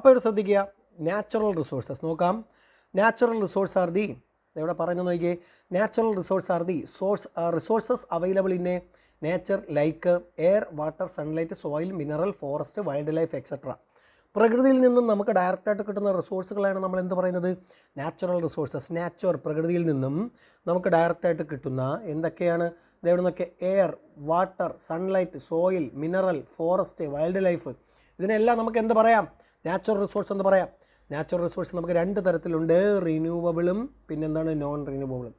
അപ്പോൾ ഇവിടെ ശ്രദ്ധിക്കുക. നാച്ചുറൽ റിസോഴ്സസ് നോക്കാം. നാച്ചുറൽ റിസോഴ്സ് ആർ ദി ഇവിടെ പറഞ്ഞു നോക്കിയേ? Natural resource are the source resources available in a nature like air water sunlight soil mineral forest wildlife etcetera പ്രകൃതിയിൽ നിന്നും നമുക്ക് ഡയറക്റ്റായിട്ട് കിട്ടുന്ന റിസോഴ്സുകളാണ് നമ്മൾ എന്ത് പറയുന്നത്? നാച്ചുറൽ റിസോഴ്സസ് നാച്ചുർ പ്രകൃതിയിൽ നിന്നും നമുക്ക് ഡയറക്റ്റായിട്ട് കിട്ടുന്ന എന്തൊക്കെയാണ്? ഇതെവിടെ നിന്നൊക്കെ air water sunlight soil mineral forest wildlife ഇതിനെല്ലാം നമുക്ക് എന്ത് പറയാം? നാച്ചുറൽ റിസോഴ്സ് എന്ന് പറയാം. നാച്ചുറൽ റിസോഴ്സ് നമുക്ക് രണ്ട് തരത്തിലുണ്ട്. റിന്യൂവബിളും പിന്നെന്താണ് നോൺ റിന്യൂവബിളും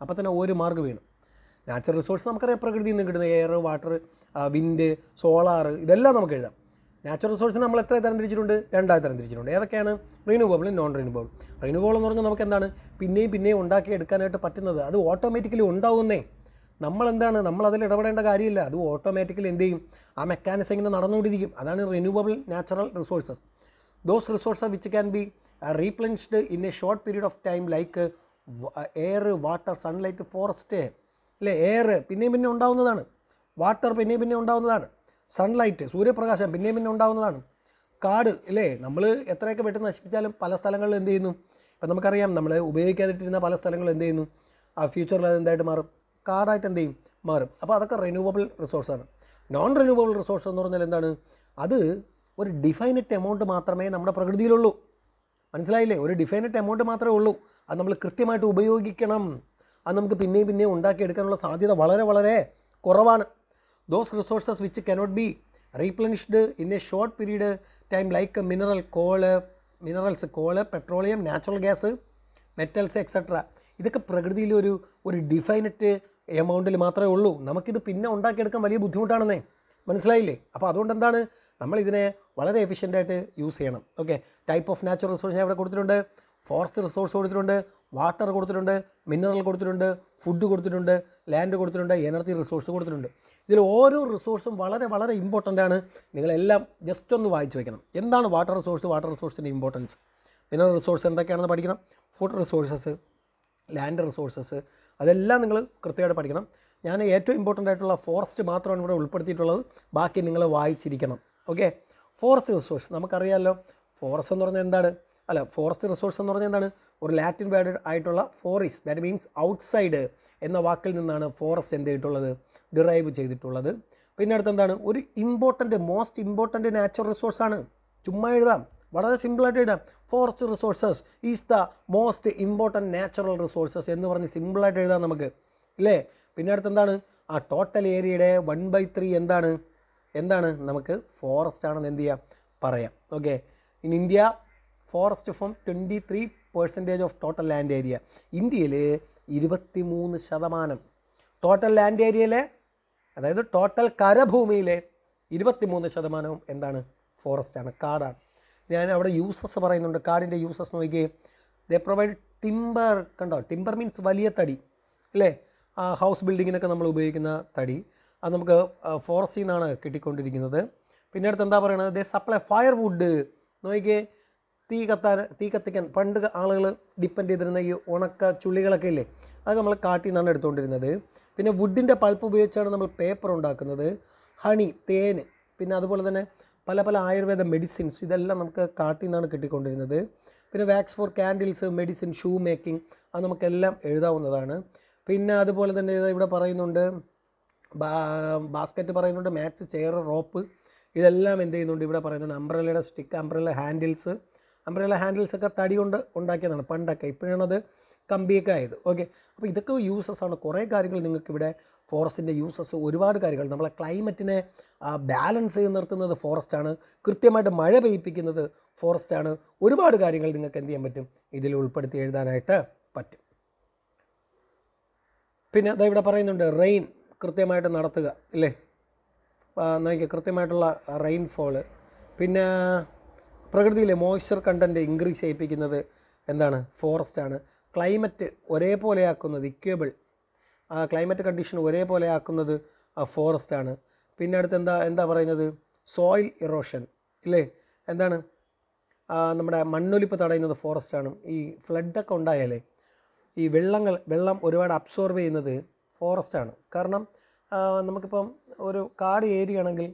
അപ്പോൾ തന്നെ ഒരു മാർക്ക് വീണു. നാച്ചുറൽ റിസോഴ്സ് നമുക്കറിയാം പ്രകൃതിയിൽ നിന്ന് കിട്ടുന്ന എയർ വാട്ടർ വിൻഡ് സോളാർ ഇതെല്ലാം നമുക്ക് എഴുതാം. നാച്ചുറൽ റിസോഴ്സ് നമ്മൾ എത്ര തരം തിരിച്ചിട്ടുണ്ട് രണ്ടായി തരം തിരിച്ചിട്ടുണ്ട് ഏതൊക്കെയാണ്? റിന്യൂവബിളും നോൺ റിന്യൂവബിൾ റിന്യൂവബിൾ എന്ന് പറഞ്ഞാൽ നമുക്ക് എന്താണ്? പിന്നെയും പിന്നെയും ഉണ്ടാക്കി എടുക്കാനായിട്ട് പറ്റുന്നത്. അത് ഓട്ടോമാറ്റിക്കലി ഉണ്ടാവുന്നേ. നമ്മൾ എന്താണ് നമ്മൾ അതിൽ ഇടപെടേണ്ട കാര്യമില്ല. അത് ഓട്ടോമാറ്റിക്കലി എന്ത് ചെയ്യും? ആ മെക്കാനിസം ഇങ്ങനെ നടന്നുകൊണ്ടിരിക്കും. അതാണ് renewable natural resources. Those resources which can be replenished in a short period of time like air water sunlight forest അല്ലേ എയർ പിന്നെയും പിന്നെ ഉണ്ടാവുന്നതാണ്. വാട്ടർ പിന്നെയും പിന്നെ ഉണ്ടാവുന്നതാണ്. സൺലൈറ്റ് സൂര്യപ്രകാശം പിന്നെയും പിന്നെ ഉണ്ടാവുന്നതാണ്. കാട് അല്ലേ നമ്മൾ എത്രയൊക്കെ പെട്ടെന്ന് നശിപ്പിച്ചാലും പല സ്ഥലങ്ങളിൽ എന്ത് ചെയ്യുന്നു? ഇപ്പം നമുക്കറിയാം നമ്മൾ ഉപയോഗിക്കാതിട്ടിരുന്ന പല സ്ഥലങ്ങളും എന്ത് ചെയ്യുന്നു? ആ ഫ്യൂച്ചറിൽ അത് എന്തായിട്ട് മാറും? കാടായിട്ട് എന്ത് ചെയ്യും? മാറും. അപ്പോൾ അതൊക്കെ റിന്യൂവബിൾ റിസോഴ്സാണ് നോൺ റിന്യൂവബിൾ റിസോഴ്സ് എന്ന് പറഞ്ഞാൽ എന്താണ്? അത് ഒരു ഡിഫൈനറ്റ് എമൗണ്ട് മാത്രമേ നമ്മുടെ പ്രകൃതിയിലുള്ളൂ. മനസ്സിലായില്ലേ? ഒരു ഡിഫൈനറ്റ് എമൗണ്ട് മാത്രമേ ഉള്ളൂ. അത് നമ്മൾ കൃത്യമായിട്ട് ഉപയോഗിക്കണം. അത് നമുക്ക് പിന്നെയും പിന്നെയും ഉണ്ടാക്കിയെടുക്കാനുള്ള സാധ്യത വളരെ വളരെ കുറവാണ്. Those resources which cannot be replenished in a short period time like mineral coal minerals coal petroleum natural gas metals etcetera ഇതൊക്കെ പ്രകൃതിയിൽ ഒരു ഒരു ഡിഫൈനറ്റ് എമൗണ്ടിൽ മാത്രമേ ഉള്ളൂ. നമുക്കിത് പിന്നെ ഉണ്ടാക്കിയെടുക്കാൻ വലിയ ബുദ്ധിമുട്ടാണെന്നേ. മനസ്സിലായില്ലേ? അപ്പോൾ അതുകൊണ്ട് എന്താണ് നമ്മൾ ഇതിനെ വളരെ എഫിഷ്യന്റായിട്ട് യൂസ് ചെയ്യണം. Okay type of natural resource ഞാൻ ഇവിടെ കൊടുത്തിട്ടുണ്ട്. ഫോറസ്റ്റ് റിസോഴ്സ് കൊടുത്തിട്ടുണ്ട്. വാട്ടർ കൊടുത്തിട്ടുണ്ട്. മിനറൽ കൊടുത്തിട്ടുണ്ട്. ഫുഡ് കൊടുത്തിട്ടുണ്ട്. ലാൻഡ് കൊടുത്തിട്ടുണ്ട്. എനർജി റിസോഴ്സ് കൊടുത്തിട്ടുണ്ട്. ഇതിൽ ഓരോ റിസോഴ്സും വളരെ വളരെ ഇമ്പോർട്ടന്റ് ആണ്. നിങ്ങളെല്ലാം ജസ്റ്റ് ഒന്ന് വായിച്ച് വെക്കണം. എന്താണ് വാട്ടർ റിസോഴ്സ് വാട്ടർ റിസോഴ്സിന്റെ ഇമ്പോർട്ടൻസ് മിനറൽ റിസോഴ്സ് എന്തൊക്കെയാണെന്ന് പഠിക്കണം. ഫുഡ് റിസോഴ്സസ് ലാൻഡ് റിസോഴ്സസ് അതെല്ലാം നിങ്ങൾ കൃത്യമായിട്ട് പഠിക്കണം. ഞാൻ ഏറ്റവും ഇമ്പോർട്ടന്റ് ആയിട്ടുള്ള ഫോറസ്റ്റ് മാത്രമാണ് ഇവിടെ ഉൾപ്പെടുത്തിയിട്ടുള്ളത്. ബാക്കി നിങ്ങൾ വായിച്ചിരിക്കണം. ഓക്കെ? Forest resource. നമുക്കറിയാമല്ലോ ഫോറസ്റ്റ് എന്ന് പറഞ്ഞാൽ എന്താണ്? അല്ല ഫോറസ്റ്റ് റിസോഴ്സ് എന്ന് പറഞ്ഞാൽ എന്താണ്? ഒരു ലാറ്റിൻ വേർഡ് ആയിട്ടുള്ള ഫോറിസ്റ്റ്. ദാറ്റ് മീൻസ് ഔട്ട്സൈഡ് എന്ന വാക്കിൽ നിന്നാണ് ഫോറസ്റ്റ് എന്ത് ചെയ്തിട്ടുള്ളത്? ഡിറൈവ് ചെയ്തിട്ടുള്ളത്. പിന്നെ അടുത്ത് എന്താണ്? ഒരു ഇമ്പോർട്ടന്റ് മോസ്റ്റ് ഇമ്പോർട്ടന്റ് നാച്ചുറൽ റിസോഴ്സാണ് ചുമ്മാ എഴുതാം. വളരെ സിമ്പിളായിട്ട് എഴുതാം. Forest resources is the most important natural resources എന്ന് പറഞ്ഞ് സിമ്പിളായിട്ട് എഴുതാം നമുക്ക്. ഇല്ലേ? പിന്നെ അടുത്ത് എന്താണ്? ആ ടോട്ടൽ ഏരിയയുടെ വൺ ബൈ ത്രീ എന്താണ്? എന്താണ് നമുക്ക് ഫോറസ്റ്റ് ആണെന്ന് എന്ത് ചെയ്യാം? പറയാം. Okay in India forest form twenty three percentage of total land area ഇന്ത്യയിൽ ഇരുപത്തി മൂന്ന് ശതമാനം ടോട്ടൽ ലാൻഡ് ഏരിയയിലെ അതായത് ടോട്ടൽ കരഭൂമിയിലെ ഇരുപത്തി മൂന്ന് ശതമാനവും എന്താണ്? ഫോറസ്റ്റാണ് കാടാണ്. ഞാൻ അവിടെ യൂസസ് പറയുന്നുണ്ട്. കാടിന്റെ യൂസസ് നോക്കിയേ ദേ പ്രൊവൈഡ് ടിമ്പർ കണ്ടോ? ടിമ്പർ മീൻസ് വലിയ തടി അല്ലേ? ഹൗസ് ബിൽഡിങ്ങിനൊക്കെ നമ്മൾ ഉപയോഗിക്കുന്ന തടി. അത് നമുക്ക് ഫോറസ്റ്റിൽ നിന്നാണ് കിട്ടിക്കൊണ്ടിരിക്കുന്നത്. പിന്നെ അടുത്ത് എന്താ പറയുന്നത് ദേ സപ്ലൈ ഫയർ വുഡ് നോക്കിയേ തീ കത്താൻ തീ കത്തിക്കാൻ പണ്ട് ആളുകൾ ഡിപ്പെൻഡ് ചെയ്തിരുന്ന ഈ ഉണക്ക ചുള്ളികളൊക്കെ ഇല്ലേ അത് നമ്മൾ കാട്ടിൽ നിന്നാണ് എടുത്തുകൊണ്ടിരുന്നത്. പിന്നെ വുഡിന്റെ പൾപ്പ് ഉപയോഗിച്ചാണ് നമ്മൾ പേപ്പർ ഉണ്ടാക്കുന്നത്. ഹണി തേൻ പിന്നെ അതുപോലെ തന്നെ പല പല ആയുർവേദ മെഡിസിൻസ് ഇതെല്ലാം നമുക്ക് കാട്ടിൽ നിന്നാണ് കിട്ടിക്കൊണ്ടിരുന്നത്. പിന്നെ wax for candles medicine shoe making അത് നമുക്കെല്ലാം എഴുതാവുന്നതാണ്. പിന്നെ അതുപോലെ തന്നെ ഇവിടെ പറയുന്നുണ്ട് ബാസ്ക്കറ്റ് പറയുന്നുണ്ട് മാറ്റ്സ് ചെയർ റോപ്പ് ഇതെല്ലാം എന്ത് ചെയ്യുന്നുണ്ട് ഇവിടെ പറയുന്നുണ്ട് അംബ്രലയുടെ stick umbrella handles umbrella handles ഒക്കെ തടി കൊണ്ട് ഉണ്ടാക്കിയതാണ് പണ്ടൊക്കെ ഇപ്പോഴാണത് കമ്പിയൊക്കെ ആയത്. ഓക്കെ അപ്പോൾ ഇതൊക്കെ യൂസസ് ആണ്. കുറേ കാര്യങ്ങൾ നിങ്ങൾക്ക് ഇവിടെ ഫോറസ്റ്റിന്റെ യൂസസ് ഒരുപാട് കാര്യങ്ങൾ. നമ്മളെ ക്ലൈമറ്റിനെ ബാലൻസ് ചെയ്ത് നിർത്തുന്നത് ഫോറസ്റ്റാണ് കൃത്യമായിട്ട് മഴ പെയ്യിപ്പിക്കുന്നത് ഫോറസ്റ്റാണ് ഒരുപാട് കാര്യങ്ങൾ നിങ്ങൾക്ക് എന്ത് ചെയ്യാൻ പറ്റും? ഇതിൽ ഉൾപ്പെടുത്തി എഴുതാനായിട്ട് പറ്റും. പിന്നെ അതാ ഇവിടെ പറയുന്നുണ്ട് റെയിൻ കൃത്യമായിട്ട് നടത്തുക ഇല്ലേ നോക്കിയ കൃത്യമായിട്ടുള്ള റെയിൻഫോൾ പിന്നെ പ്രകൃതിയിലെ മോയ്സ്ചർ കണ്ടന്റ് ഇൻക്രീസ് ചെയ്യിപ്പിക്കുന്നത് എന്താണ്? ഫോറസ്റ്റാണ് ക്ലൈമറ്റ് ഒരേപോലെ ആക്കുന്നത് ഇക്വേബിൾ ആ ക്ലൈമറ്റ് കണ്ടീഷൻ ഒരേപോലെ ആക്കുന്നത് ഫോറസ്റ്റാണ് പിന്നെ അടുത്ത് എന്താ എന്താ പറയുന്നത്? സോയിൽ ഇറോഷൻ ഇല്ലേ? എന്താണ്? നമ്മുടെ മണ്ണൊലിപ്പ് തടയുന്നത് ഫോറസ്റ്റാണ് ഈ ഫ്ലഡൊക്കെ ഉണ്ടായാലേ ഈ വെള്ളങ്ങൾ വെള്ളം ഒരുപാട് അബ്സോർബ് ചെയ്യുന്നത് ഫോറസ്റ്റാണ് കാരണം നമുക്കിപ്പം ഒരു കാട് ഏരിയ ആണെങ്കിൽ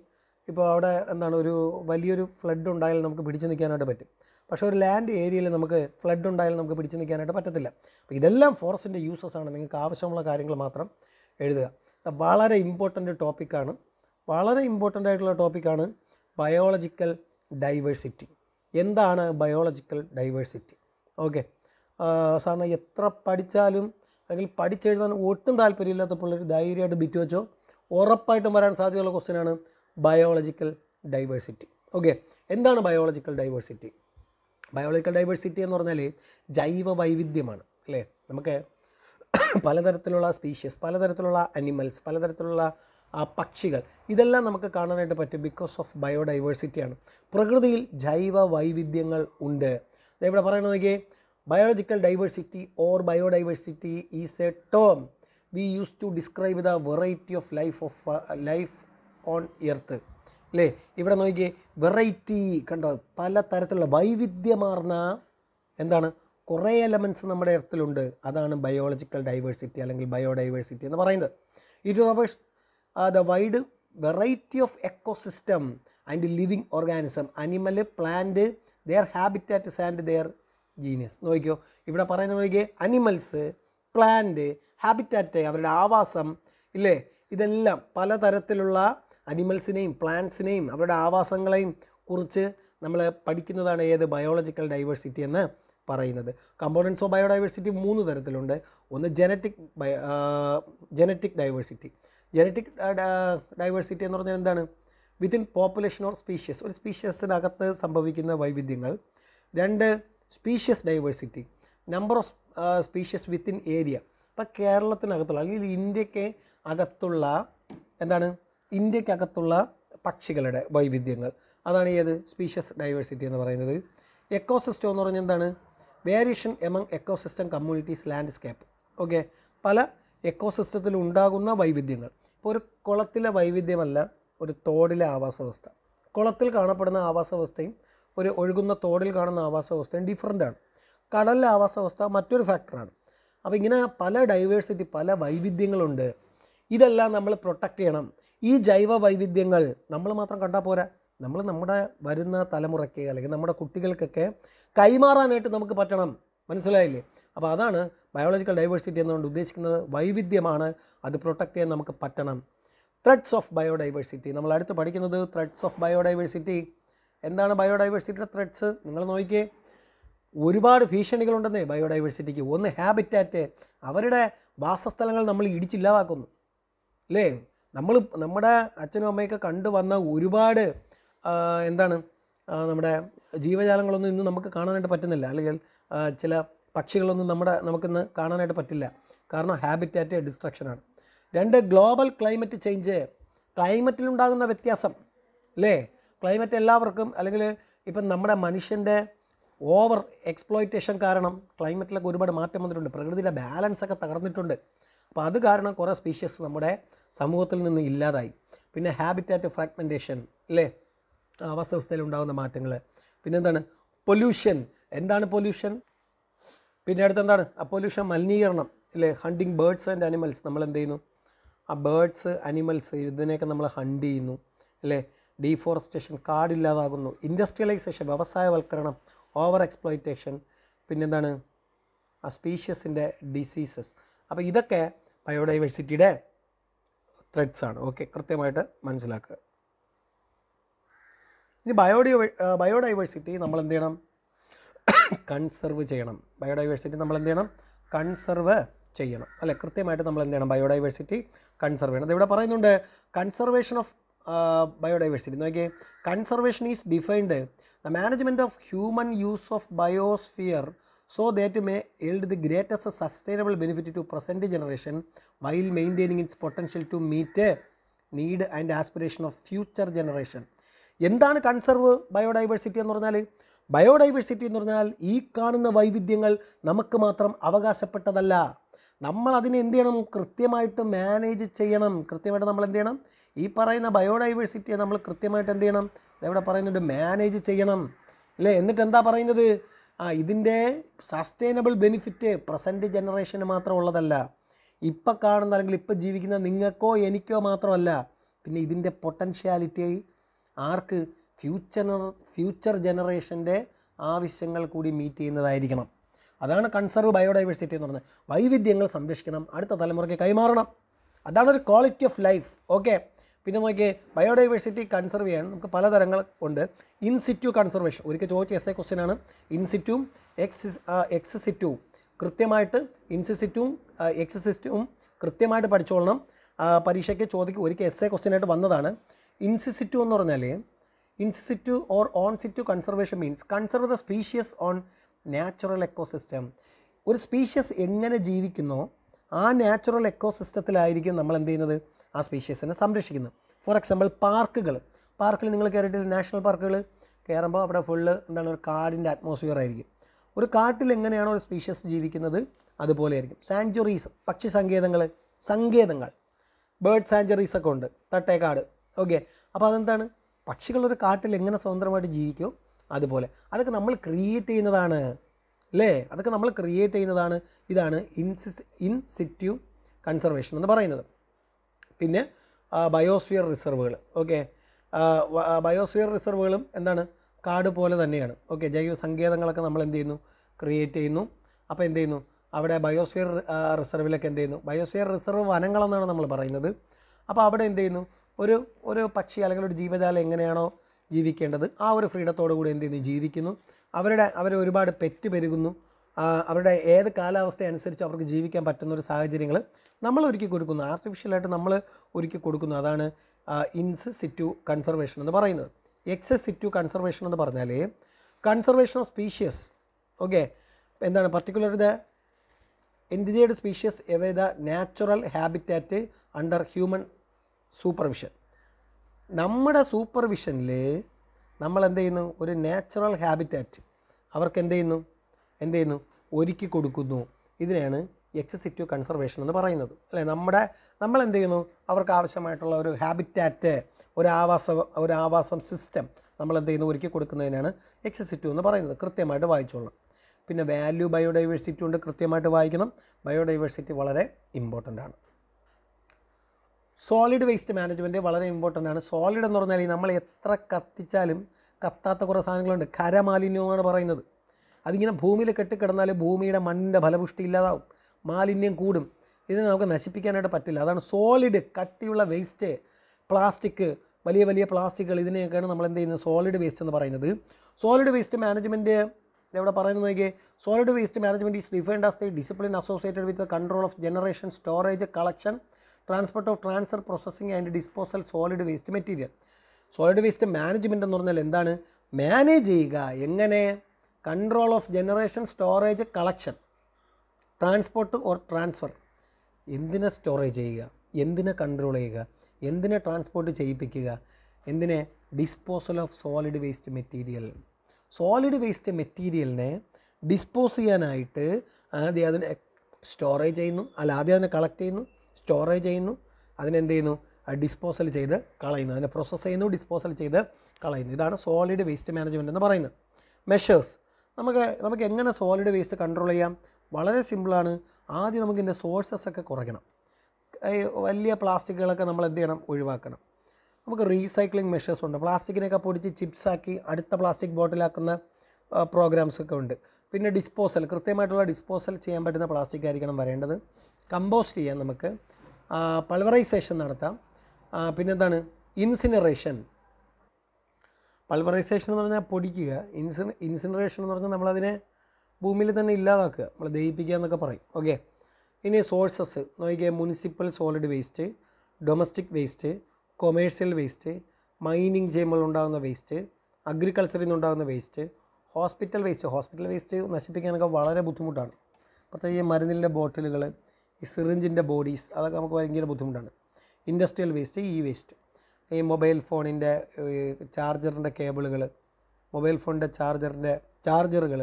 ഇപ്പോൾ അവിടെ എന്താണ് ഒരു വലിയൊരു ഫ്ലഡ് ഉണ്ടായാൽ നമുക്ക് പിടിച്ചു നിൽക്കാനായിട്ട് പറ്റും. പക്ഷേ ഒരു ലാൻഡ് ഏരിയയിൽ നമുക്ക് ഫ്ലഡ് ഉണ്ടായാൽ നമുക്ക് പിടിച്ചു നിൽക്കാനായിട്ട് പറ്റത്തില്ല. അപ്പോൾ ഇതെല്ലാം ഫോറസ്റ്റിന്റെ ആണ്. നിങ്ങൾക്ക് ആവശ്യമുള്ള കാര്യങ്ങൾ മാത്രം എഴുതുക. വളരെ ഇമ്പോർട്ടന്റ് ടോപ്പിക്കാണ് വളരെ ഇമ്പോർട്ടന്റ് ആയിട്ടുള്ള ടോപ്പിക്കാണ് ബയോളജിക്കൽ ഡൈവേഴ്സിറ്റി എന്താണ് ബയോളജിക്കൽ ഡൈവേഴ്സിറ്റി ഓക്കെ സാറിന് എത്ര പഠിച്ചാലും അല്ലെങ്കിൽ പഠിച്ചെഴുതാൻ ഒട്ടും താല്പര്യമില്ലാത്ത പിള്ളേർ ധൈര്യമായിട്ട് ബിറ്റ് വെച്ചോ. ഉറപ്പായിട്ടും വരാൻ സാധ്യതയുള്ള ക്വസ്റ്റ്യനാണ് ബയോളജിക്കൽ ഡൈവേഴ്സിറ്റി ഓക്കെ എന്താണ് ബയോളജിക്കൽ ഡൈവേഴ്സിറ്റി ബയോളജിക്കൽ ഡൈവേഴ്സിറ്റി എന്ന് പറഞ്ഞാൽ ജൈവ വൈവിധ്യമാണ് അല്ലേ? നമുക്ക് പലതരത്തിലുള്ള സ്പീഷ്യസ് പലതരത്തിലുള്ള അനിമൽസ് പലതരത്തിലുള്ള പക്ഷികൾ ഇതെല്ലാം നമുക്ക് കാണാനായിട്ട് പറ്റും ബിക്കോസ് ഓഫ് ബയോഡൈവേഴ്സിറ്റിയാണ് പ്രകൃതിയിൽ ജൈവ വൈവിധ്യങ്ങൾ ഉണ്ട്. ഇവിടെ പറയുന്നത് നോക്കിയേ. Biological diversity or biodiversity is a term we use to describe the variety of life of life on earth അല്ലേ ഇവിടെ നോക്കിയേ വെറൈറ്റി കണ്ടോ? പല തരത്തിലുള്ള വൈവിധ്യമാർന്ന എന്താണ്? കുറേ എലമെന്റ്സ് നമ്മുടെ എർത്തിലുണ്ട് അതാണ് ബയോളജിക്കൽ ഡൈവേഴ്സിറ്റി അല്ലെങ്കിൽ ബയോഡൈവേഴ്സിറ്റി എന്ന് പറയുന്നത്. It refers the wide variety of ecosystem and living organism animal plant their habitats and their genius നോക്കിയോ ഇവിടെ പറയുന്നത് നോക്കിയേ അനിമൽസ് പ്ലാന്റ് ഹാബിറ്റാറ്റ് അവരുടെ ആവാസം ഇല്ലേ? ഇതെല്ലാം പലതരത്തിലുള്ള അനിമൽസിനെയും പ്ലാന്റ്സിനെയും അവരുടെ ആവാസങ്ങളെയും കുറിച്ച് നമ്മൾ പഠിക്കുന്നതാണ് ഏത്? ബയോളജിക്കൽ ഡൈവേഴ്സിറ്റി എന്ന് പറയുന്നത്. കമ്പോണൻസ് ഓഫ് ബയോഡൈവേഴ്സിറ്റി മൂന്ന് തരത്തിലുണ്ട്. ഒന്ന് genetic genetic diversity genetic diversity എന്ന് പറഞ്ഞാൽ എന്താണ്? വിത്തിൻ പോപ്പുലേഷൻ ഓർ സ്പീഷ്യസ് ഒരു സ്പീഷ്യസിനകത്ത് സംഭവിക്കുന്ന വൈവിധ്യങ്ങൾ. രണ്ട് species diversity number of species within area ഇപ്പം കേരളത്തിനകത്തുള്ള അല്ലെങ്കിൽ ഇന്ത്യയ്ക്ക് അകത്തുള്ള എന്താണ്? ഇന്ത്യക്കകത്തുള്ള പക്ഷികളുടെ വൈവിധ്യങ്ങൾ. അതാണ് ഏത്? സ്പീഷ്യസ് ഡൈവേഴ്സിറ്റി എന്ന് പറയുന്നത്. എക്കോസിസ്റ്റം എന്ന് പറഞ്ഞാൽ എന്താണ്? Variation among ecosystem communities landscape okay പല എക്കോസിസ്റ്റത്തിൽ ഉണ്ടാകുന്ന വൈവിധ്യങ്ങൾ. ഇപ്പോൾ ഒരു കുളത്തിലെ വൈവിധ്യമല്ല ഒരു തോടിലെ ആവാസവ്യവസ്ഥ. കുളത്തിൽ കാണപ്പെടുന്ന ആവാസവസ്ഥയും ഒരു ഒഴുകുന്ന തോടിൽ കാണുന്ന ആവാസവസ്ഥയും ആണ്. കടലിലെ ആവാസവ്യവസ്ഥ മറ്റൊരു ഫാക്ടറാണ് അപ്പോൾ ഇങ്ങനെ പല ഡൈവേഴ്സിറ്റി പല വൈവിധ്യങ്ങളുണ്ട്. ഇതെല്ലാം നമ്മൾ പ്രൊട്ടക്റ്റ് ചെയ്യണം. ഈ ജൈവ വൈവിധ്യങ്ങൾ നമ്മൾ മാത്രം കണ്ടാൽ പോരാ. നമ്മൾ നമ്മുടെ വരുന്ന തലമുറയ്ക്ക് അല്ലെങ്കിൽ നമ്മുടെ കുട്ടികൾക്കൊക്കെ കൈമാറാനായിട്ട് നമുക്ക് പറ്റണം. മനസ്സിലായില്ലേ? അപ്പോൾ അതാണ് ബയോളജിക്കൽ ഡൈവേഴ്സിറ്റി എന്നുകൊണ്ട് ഉദ്ദേശിക്കുന്നത്. വൈവിധ്യമാണ്. അത് പ്രൊട്ടക്റ്റ് ചെയ്യാൻ നമുക്ക് പറ്റണം. ത്രെഡ്സ് ഓഫ് ബയോഡൈവേഴ്സിറ്റി നമ്മൾ അടുത്ത് പഠിക്കുന്നത് ത്രെഡ്സ് ഓഫ് ബയോഡൈവേഴ്സിറ്റി എന്താണ് ബയോഡൈവേഴ്സിറ്റിയുടെ ത്രെഡ്സ് നിങ്ങൾ നോക്കിയേ ഒരുപാട് ഭീഷണികളുണ്ടെന്നേ ബയോഡൈവേഴ്സിറ്റിക്ക്. ഒന്ന് ഹാബിറ്റാറ്റ് അവരുടെ വാസസ്ഥലങ്ങൾ നമ്മൾ ഇടിച്ചില്ലാതാക്കുന്നു. അല്ലേ? നമ്മൾ നമ്മുടെ അച്ഛനും അമ്മയൊക്കെ കണ്ടു വന്ന ഒരുപാട് എന്താണ് നമ്മുടെ ജീവജാലങ്ങളൊന്നും ഇന്ന് നമുക്ക് കാണാനായിട്ട് പറ്റുന്നില്ല. അല്ലെങ്കിൽ ചില പക്ഷികളൊന്നും നമ്മുടെ നമുക്കിന്ന് കാണാനായിട്ട് പറ്റില്ല. കാരണം ഹാബിറ്റാറ്റ് ഡിസ്ട്രക്ഷനാണ് രണ്ട് ഗ്ലോബൽ ക്ലൈമറ്റ് ചേഞ്ച് ക്ലൈമറ്റിലുണ്ടാകുന്ന വ്യത്യാസം. അല്ലേ? ക്ലൈമറ്റ് എല്ലാവർക്കും അല്ലെങ്കിൽ ഇപ്പം നമ്മുടെ മനുഷ്യന്റെ ഓവർ എക്സ്പ്ലോയിറ്റേഷൻ കാരണം ക്ലൈമറ്റിലൊക്കെ ഒരുപാട് മാറ്റം വന്നിട്ടുണ്ട്. പ്രകൃതിയുടെ ബാലൻസ് ഒക്കെ തകർന്നിട്ടുണ്ട്. അപ്പോൾ അത് കാരണം കുറേ സ്പീഷ്യസ് നമ്മുടെ സമൂഹത്തിൽ നിന്ന് ഇല്ലാതായി. പിന്നെ ഹാബിറ്റാറ്റ് ഫ്രാഗ്മെന്റേഷൻ അല്ലേ ആവാസവ്യവസ്ഥയിൽ ഉണ്ടാകുന്ന മാറ്റങ്ങൾ. പിന്നെന്താണ്? പൊല്യൂഷൻ എന്താണ് പൊല്യൂഷൻ പിന്നെ അടുത്ത് എന്താണ് ആ പൊല്യൂഷൻ മലിനീകരണം അല്ലേ ഹണ്ടിങ് ബേർഡ്സ് ആൻഡ് അനിമൽസ് നമ്മൾ എന്ത് ചെയ്യുന്നു? ആ ബേർഡ്സ് അനിമൽസ് ഇതിനെയൊക്കെ നമ്മൾ ഹണ്ട് ചെയ്യുന്നു അല്ലേ ഡീഫോറസ്റ്റേഷൻ കാടില്ലാതാകുന്നു ഇൻഡസ്ട്രിയലൈസേഷൻ വ്യവസായവൽക്കരണം ഓവർ എക്സ്പ്ലോയിറ്റേഷൻ പിന്നെന്താണ്? ആ സ്പീഷ്യസിന്റെ ഡിസീസസ്. അപ്പോൾ ഇതൊക്കെ ബയോഡൈവേഴ്സിറ്റിയുടെ ത്രെഡ്സ് ആണ് ഓക്കെ കൃത്യമായിട്ട് മനസ്സിലാക്കുക. ഇനി ബയോഡിയോ ബയോഡൈവേഴ്സിറ്റി നമ്മൾ എന്ത് ചെയ്യണം കൺസർവ് ചെയ്യണം. ബയോഡൈവേഴ്സിറ്റി നമ്മൾ എന്ത് ചെയ്യണം കൺസർവ് ചെയ്യണം. അല്ലെ? കൃത്യമായിട്ട് നമ്മൾ എന്ത് ചെയ്യണം ബയോഡൈവേഴ്സിറ്റി കൺസർവ് ചെയ്യണം. ഇവിടെ പറയുന്നുണ്ട് കൺസർവേഷൻ ഓഫ് ബയോഡൈവേഴ്സിറ്റി. നോക്കിയേ conservation is defined the management of human use of biosphere so that may yield the greatest sustainable benefit to present generation while maintaining its potential to meet need and aspiration of future generation എന്താണ് conserve biodiversity എന്ന് പറഞ്ഞാൽ biodiversity എന്ന് പറഞ്ഞാൽ ഈ കാണുന്ന വൈവിധ്യങ്ങൾ നമുക്ക് മാത്രം അവകാശപ്പെട്ടതല്ല. നമ്മൾ അതിനെ എന്ത് ചെയ്യണം? കൃത്യമായിട്ട് മാനേജ് ചെയ്യണം. കൃത്യമായിട്ട് നമ്മൾ എന്ത് ചെയ്യണം? ഈ പറയുന്ന ബയോഡൈവേഴ്സിറ്റിയെ നമ്മൾ കൃത്യമായിട്ട് എന്ത് ചെയ്യണം? ഇവിടെ പറയുന്നുണ്ട്? മാനേജ് ചെയ്യണം. അല്ലേ? എന്നിട്ട് എന്താ പറയുന്നത്? ആ ഇതിന്റെ സസ്റ്റൈനബിൾ ബെനിഫിറ്റ് പ്രസന്റ് ജനറേഷന് മാത്രം ഉള്ളതല്ല. ഇപ്പോൾ കാണുന്ന അല്ലെങ്കിൽ ഇപ്പം ജീവിക്കുന്ന നിങ്ങൾക്കോ എനിക്കോ മാത്രമല്ല. പിന്നെ ഇതിന്റെ പൊട്ടൻഷ്യാലിറ്റി ആർക്ക്? ഫ്യൂച്ചർ ഫ്യൂച്ചർ ജനറേഷന്റെ ആവശ്യങ്ങൾ കൂടി മീറ്റ് ചെയ്യുന്നതായിരിക്കണം. അതാണ് കൺസർവ് ബയോഡൈവേഴ്സിറ്റി എന്ന് പറയുന്നത്. വൈവിധ്യങ്ങൾ സംരക്ഷിക്കണം. അടുത്ത തലമുറയ്ക്ക് കൈമാറണം. അതാണ് ഒരു ക്വാളിറ്റി ഓഫ് ലൈഫ്. ഓക്കെ? പിന്നെ നോക്കിയേ ബയോഡൈവേഴ്സിറ്റി കൺസർവ് ചെയ്യാൻ നമുക്ക് പലതരങ്ങൾ ഉണ്ട്. In situ conservation. ഒരിക്കൽ ചോദിച്ച എസ് എ ക്വസ്റ്റ്യൻ ആണ് ഇൻസിറ്റും എക്സ് എക്സിസിറ്റുവും കൃത്യമായിട്ട് ഇൻസിസിറ്റും എക്സിസിറ്റും കൃത്യമായിട്ട് പഠിച്ചോളണം. പരീക്ഷയ്ക്ക് ചോദിക്കും ഒരിക്കൽ എസ് എ ക്വസ്റ്റ്യൻ ആയിട്ട് വന്നതാണ്. ഇൻസിസിറ്റു എന്ന് പറഞ്ഞാൽ in situ or on situ conservation means conserve the species on natural ecosystem. ഒരു സ്പീഷ്യസ് എങ്ങനെ ജീവിക്കുന്നോ ആ നാച്ചുറൽ എക്കോസിസ്റ്റത്തിലായിരിക്കും നമ്മൾ എന്ത് ചെയ്യുന്നത്? ആ സ്പീഷീസിനെ സംരക്ഷിക്കുന്നത് ഫോർ എക്സാമ്പിൾ പാർക്കുകൾ. പാർക്കിൽ നിങ്ങൾ കയറിയിട്ടില്ല നാഷണൽ പാർക്കുകൾ കയറുമ്പോൾ അവിടെ ഫുള്ള് എന്താണ് ഒരു കാടിന്റെ അറ്റ്മോസ്ഫിയർ ആയിരിക്കും. ഒരു കാട്ടിൽ എങ്ങനെയാണോ ഒരു സ്പീഷ്യസ് ജീവിക്കുന്നത് അതുപോലെ ആയിരിക്കും. സാഞ്ചുറീസ് പക്ഷി സങ്കേതങ്ങൾ സങ്കേതങ്ങൾ. ബേർഡ് സാഞ്ചുറീസ് ഒക്കെ ഉണ്ട്. തട്ടേക്കാട്. ഓക്കെ അപ്പോൾ അതെന്താണ്? പക്ഷികളൊരു കാട്ടിൽ എങ്ങനെ സ്വതന്ത്രമായിട്ട് ജീവിക്കുമോ അതുപോലെ. അതൊക്കെ നമ്മൾ ക്രിയേറ്റ് ചെയ്യുന്നതാണ്. അല്ലേ? അതൊക്കെ നമ്മൾ ക്രിയേറ്റ് ചെയ്യുന്നതാണ്. ഇതാണ് ഇൻസിസ് ഇൻ സിറ്റ്യൂ കൺസർവേഷൻ എന്ന് പറയുന്നത്. പിന്നെ ബയോസ്ഫിയർ റിസർവുകൾ ഓക്കെ? ബയോസ്ഫിയർ റിസർവുകളും എന്താണ്? കാട് പോലെ തന്നെയാണ് ഓക്കെ? ജൈവ സങ്കേതങ്ങളൊക്കെ നമ്മൾ എന്ത് ചെയ്യുന്നു? ക്രിയേറ്റ് ചെയ്യുന്നു. അപ്പോൾ എന്ത് ചെയ്യുന്നു? അവിടെ ബയോസ്ഫിയർ റിസർവിലൊക്കെ എന്ത് ചെയ്യുന്നു? ബയോസ്ഫിയർ റിസർവ് വനങ്ങളെന്നാണ് നമ്മൾ പറയുന്നത്. അപ്പോൾ അവിടെ എന്ത് ചെയ്യുന്നു? ഒരു ഒരു പക്ഷി അല്ലെങ്കിൽ ഒരു ജീവജാലം എങ്ങനെയാണോ ജീവിക്കേണ്ടത് ആ ഒരു ഫ്രീഡത്തോടു കൂടി എന്ത് ചെയ്യുന്നു? ജീവിക്കുന്നു. അവരുടെ അവർ ഒരുപാട് പെറ്റ് പെരുകുന്നു. അവരുടെ ഏത് കാലാവസ്ഥ അനുസരിച്ച് അവർക്ക് ജീവിക്കാൻ പറ്റുന്ന ഒരു സാഹചര്യങ്ങൾ നമ്മൾ ഒരുക്കി കൊടുക്കുന്നു ആർട്ടിഫിഷ്യലായിട്ട് നമ്മൾ ഒരുക്കി കൊടുക്കുന്നു. അതാണ് ഇൻസ് സിറ്റു കൺസർവേഷൻ എന്ന് പറയുന്നത്. എക്സസ് സിറ്റു കൺസർവേഷൻ എന്ന് പറഞ്ഞാൽ കൺസർവേഷൻ ഓഫ് സ്പീഷ്യസ് ഓക്കെ എന്താണ് particular the endangered species away the natural habitat under human supervision നമ്മുടെ സൂപ്പർവിഷനിൽ നമ്മൾ എന്ത് ചെയ്യുന്നു ഒരു നാച്ചുറൽ ഹാബിറ്റാറ്റ് അവർക്ക് എന്ത് ചെയ്യുന്നു എന്ത് ചെയ്യുന്നു ഒരുക്കി കൊടുക്കുന്നു. ഇതിനെയാണ് എക്സസിറ്റീവ് കൺസർവേഷൻ എന്ന് പറയുന്നത്. അല്ലേ? നമ്മുടെ നമ്മൾ എന്ത് ചെയ്യുന്നു അവർക്ക് ആവശ്യമായിട്ടുള്ള ഒരു ഹാബിറ്റാറ്റ് ഒരു ആവാസ ഒരു ആവാസം സിസ്റ്റം നമ്മൾ എന്ത് ചെയ്യുന്നു ഒരുക്കി കൊടുക്കുന്നതിനാണ് എക്സസിറ്റീവ് എന്ന് പറയുന്നത്. കൃത്യമായിട്ട് വായിച്ചോളണം. പിന്നെ വാല്യൂ ബയോഡൈവേഴ്സിറ്റി ഉണ്ട്. കൃത്യമായിട്ട് വായിക്കണം. ബയോഡൈവേഴ്സിറ്റി വളരെ ഇമ്പോർട്ടന്റ് ആണ്. സോളിഡ് വേസ്റ്റ് മാനേജ്മെന്റ് വളരെ ഇമ്പോർട്ടന്റ് ആണ്. സോളിഡ് എന്ന് പറഞ്ഞാൽ നമ്മൾ എത്ര കത്തിച്ചാലും കത്താത്ത കുറേ സാധനങ്ങളുണ്ട്. ഖരമാലിന്യം എന്നാണ് പറയുന്നത്. അതിങ്ങനെ ഭൂമിയിൽ കെട്ടിക്കിടന്നാൽ ഭൂമിയുടെ മണ്ണിന്റെ ഫലപുഷ്ടി ഇല്ലാതാവും. മാലിന്യം കൂടും. ഇതിനെ നമുക്ക് നശിപ്പിക്കാനായിട്ട് പറ്റില്ല. അതാണ് സോളിഡ് കട്ടിയുള്ള വേസ്റ്റ് പ്ലാസ്റ്റിക് വലിയ വലിയ പ്ലാസ്റ്റിക്കുകൾ ഇതിനെയൊക്കെയാണ് നമ്മൾ എന്ത് ചെയ്യുന്നത്? സോളിഡ് വേസ്റ്റ് എന്ന് പറയുന്നത്. സോളിഡ് വേസ്റ്റ് മാനേജ്മെന്റ് ഇവിടെ പറയുന്നത് നോക്കിയേ? Solid waste management is defined as the discipline associated with the control of generation storage collection transport of transfer processing and disposal solid waste material solid waste management എന്ന് പറഞ്ഞാൽ എന്താണ്? Manage ചെയ്യുക. എങ്ങനെ? Control of generation storage collection transport or transfer എന്തിനെ storage ചെയ്യുക? എന്തിനെ control ചെയ്യുക? എന്തിനെ ട്രാൻസ്പോർട്ട് ചെയ്യിപ്പിക്കുക? എന്തിനെ disposal of solid waste material solid waste മെറ്റീരിയലിനെ ഡിസ്പോസ് ചെയ്യാനായിട്ട് ആദ്യം അതിനെ സ്റ്റോറേജ് ചെയ്യുന്നു. അല്ല ആദ്യം അതിനെ കളക്ട് ചെയ്യുന്നു സ്റ്റോറേജ് ചെയ്യുന്നു. അതിനെന്ത് ചെയ്യുന്നു? ഡിസ്പോസൽ ചെയ്ത് കളയുന്നു. അതിനെ പ്രോസസ്സ് ചെയ്യുന്നു ഡിസ്പോസൽ ചെയ്ത് കളയുന്നു. ഇതാണ് സോളിഡ് വേസ്റ്റ് മാനേജ്മെന്റ് എന്ന് പറയുന്നത്. മെഷേഴ്സ് നമുക്ക് നമുക്ക് എങ്ങനെ സോളിഡ് വേസ്റ്റ് കൺട്രോൾ ചെയ്യാം? വളരെ സിമ്പിളാണ്. ആദ്യം നമുക്ക് ഇതിന്റെ സോഴ്സസ് ഒക്കെ കുറയ്ക്കണം. വലിയ പ്ലാസ്റ്റിക്കുകളൊക്കെ നമ്മൾ എന്ത് ചെയ്യണം? ഒഴിവാക്കണം. നമുക്ക് റീസൈക്ലിംഗ് മെഷേഴ്സ് ഉണ്ട്. പ്ലാസ്റ്റിക്കിനെയൊക്കെ പൊടിച്ച് ചിപ്സാക്കി അടുത്ത പ്ലാസ്റ്റിക് ബോട്ടിലാക്കുന്ന പ്രോഗ്രാംസ് ഒക്കെ ഉണ്ട്. പിന്നെ ഡിസ്പോസൽ കൃത്യമായിട്ടുള്ള ഡിസ്പോസൽ ചെയ്യാൻ പറ്റുന്ന പ്ലാസ്റ്റിക് ആയിരിക്കണം വരേണ്ടത്. കമ്പോസ്റ്റ് ചെയ്യാൻ നമുക്ക്. പൾവറൈസേഷൻ നടത്താം. പിന്നെ പിന്നെന്താണ്? ഇൻസിനറേഷൻ. പൾവറൈസേഷൻ എന്ന് പറഞ്ഞാൽ പൊടിക്കുക. ഇൻസിൻ ഇൻസിനറേഷൻ എന്ന് പറഞ്ഞാൽ നമ്മളതിനെ ഭൂമിയിൽ തന്നെ ഇല്ലാതാക്കുക നമ്മൾ ദഹിപ്പിക്കുക എന്നൊക്കെ പറയും. ഓക്കെ ഇനി സോഴ്സസ് നോക്കിയാൽ municipal solid waste domestic waste commercial waste mining ചെയ്യുമ്പോൾ ഉണ്ടാകുന്ന വേസ്റ്റ് അഗ്രികൾച്ചറിൽ നിന്നുണ്ടാകുന്ന waste hospital waste hospital waste നശിപ്പിക്കാനൊക്കെ വളരെ ബുദ്ധിമുട്ടാണ്. പ്രത്യേകിച്ച് മരുന്നിന്റെ ബോട്ടിലുകൾ ഈ സിറിഞ്ചിന്റെ ബോഡീസ് അതൊക്കെ നമുക്ക് ഭയങ്കര ബുദ്ധിമുട്ടാണ്. ഇൻഡസ്ട്രിയൽ വേസ്റ്റ് ഈ വേസ്റ്റ് ഈ മൊബൈൽ ഫോണിന്റെ ചാർജറിന്റെ കേബിളുകൾ മൊബൈൽ ഫോണിന്റെ ചാർജറിന്റെ ചാർജറുകൾ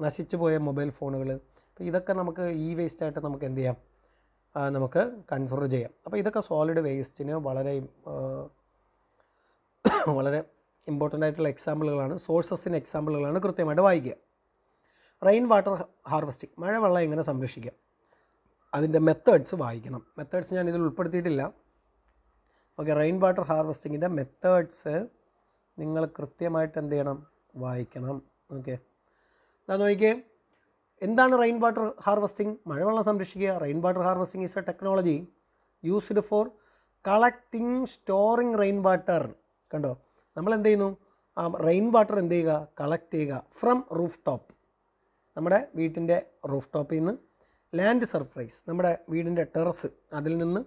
നശിച്ചു പോയ മൊബൈൽ ഫോണുകൾ. അപ്പോൾ ഇതൊക്കെ നമുക്ക് ഈ വേസ്റ്റായിട്ട് നമുക്ക് എന്ത് ചെയ്യാം? നമുക്ക് കൺസിഡർ ചെയ്യാം. അപ്പോൾ ഇതൊക്കെ സോളിഡ് വേസ്റ്റിന് വളരെ വളരെ ഇമ്പോർട്ടന്റ് ആയിട്ടുള്ള എക്സാമ്പിളുകളാണ് സോഴ്സസിന് എക്സാമ്പിളുകളാണ് കൃത്യമായിട്ട് വായിക്കുക. റെയിൻ വാട്ടർ ഹാർവെസ്റ്റിംഗ് മഴവെള്ളം എങ്ങനെ സംരക്ഷിക്കാം അതിന്റെ മെത്തേഡ്സ് വായിക്കണം. മെത്തേഡ്സ് ഞാൻ ഇതിൽ ഉൾപ്പെടുത്തിയിട്ടില്ല. ഓക്കെ റെയിൻ വാട്ടർ ഹാർവെസ്റ്റിങ്ങിന്റെ മെത്തേഡ്സ് നിങ്ങൾ കൃത്യമായിട്ട് എന്ത് ചെയ്യണം? വായിക്കണം. ഓക്കെ. എന്താ നോക്കിയേ. എന്താണ് റെയിൻ വാട്ടർ ഹാർവെസ്റ്റിംഗ് മഴവെള്ളം സംരക്ഷിക്കുക. Rain water harvesting is a technology used for collecting storing rain water കണ്ടോ? നമ്മൾ എന്ത് ചെയ്യുന്നു? ആ റെയിൻ വാട്ടർ എന്ത് ചെയ്യുക? കളക്ട് ചെയ്യുക. ഫ്രം റൂഫ് ടോപ്പ് നമ്മുടെ വീട്ടിന്റെ റൂഫ് ടോപ്പിൽ നിന്ന് ലാൻഡ് സർഫേസ് നമ്മുടെ വീടിന്റെ ടെറസ് അതിൽ നിന്ന്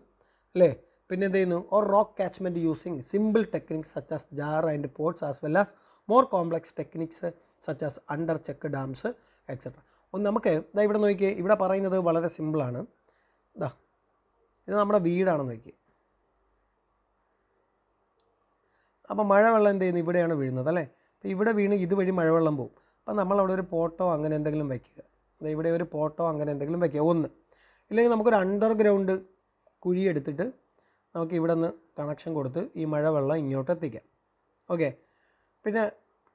അല്ലേ? പിന്നെ എന്ത് ചെയ്യുന്നു? Or rock catchment using simple techniques such as jar and pots as well as more complex techniques such as under check dams etcetera ഒന്ന് നമുക്ക് ഇതാ ഇവിടെ നോക്കിയേ ഇവിടെ പറയുന്നത് വളരെ സിമ്പിളാണ് ഇതാ ഇത് നമ്മുടെ വീടാണെന്ന് നോക്കി അപ്പോൾ മഴവെള്ളം എന്ത് ചെയ്യുന്നു? ഇവിടെയാണ് വീഴുന്നത് അല്ലേ? അപ്പോൾ ഇവിടെ വീണ് ഇതുവഴി മഴവെള്ളം പോകും അപ്പോൾ നമ്മൾ അവിടെ ഒരു പോട്ടോ അങ്ങനെ എന്തെങ്കിലും വയ്ക്കുക അതായത് ഇവിടെ ഒരു പോട്ടോ അങ്ങനെ എന്തെങ്കിലും വയ്ക്കുക ഒന്ന് ഇല്ലെങ്കിൽ നമുക്കൊരു അണ്ടർഗ്രൗണ്ട് കുഴി എടുത്തിട്ട് നമുക്ക് ഇവിടെ നിന്ന് കണക്ഷൻ കൊടുത്ത് ഈ മഴവെള്ളം ഇങ്ങോട്ട് എത്തിക്കാം. ഓക്കെ പിന്നെ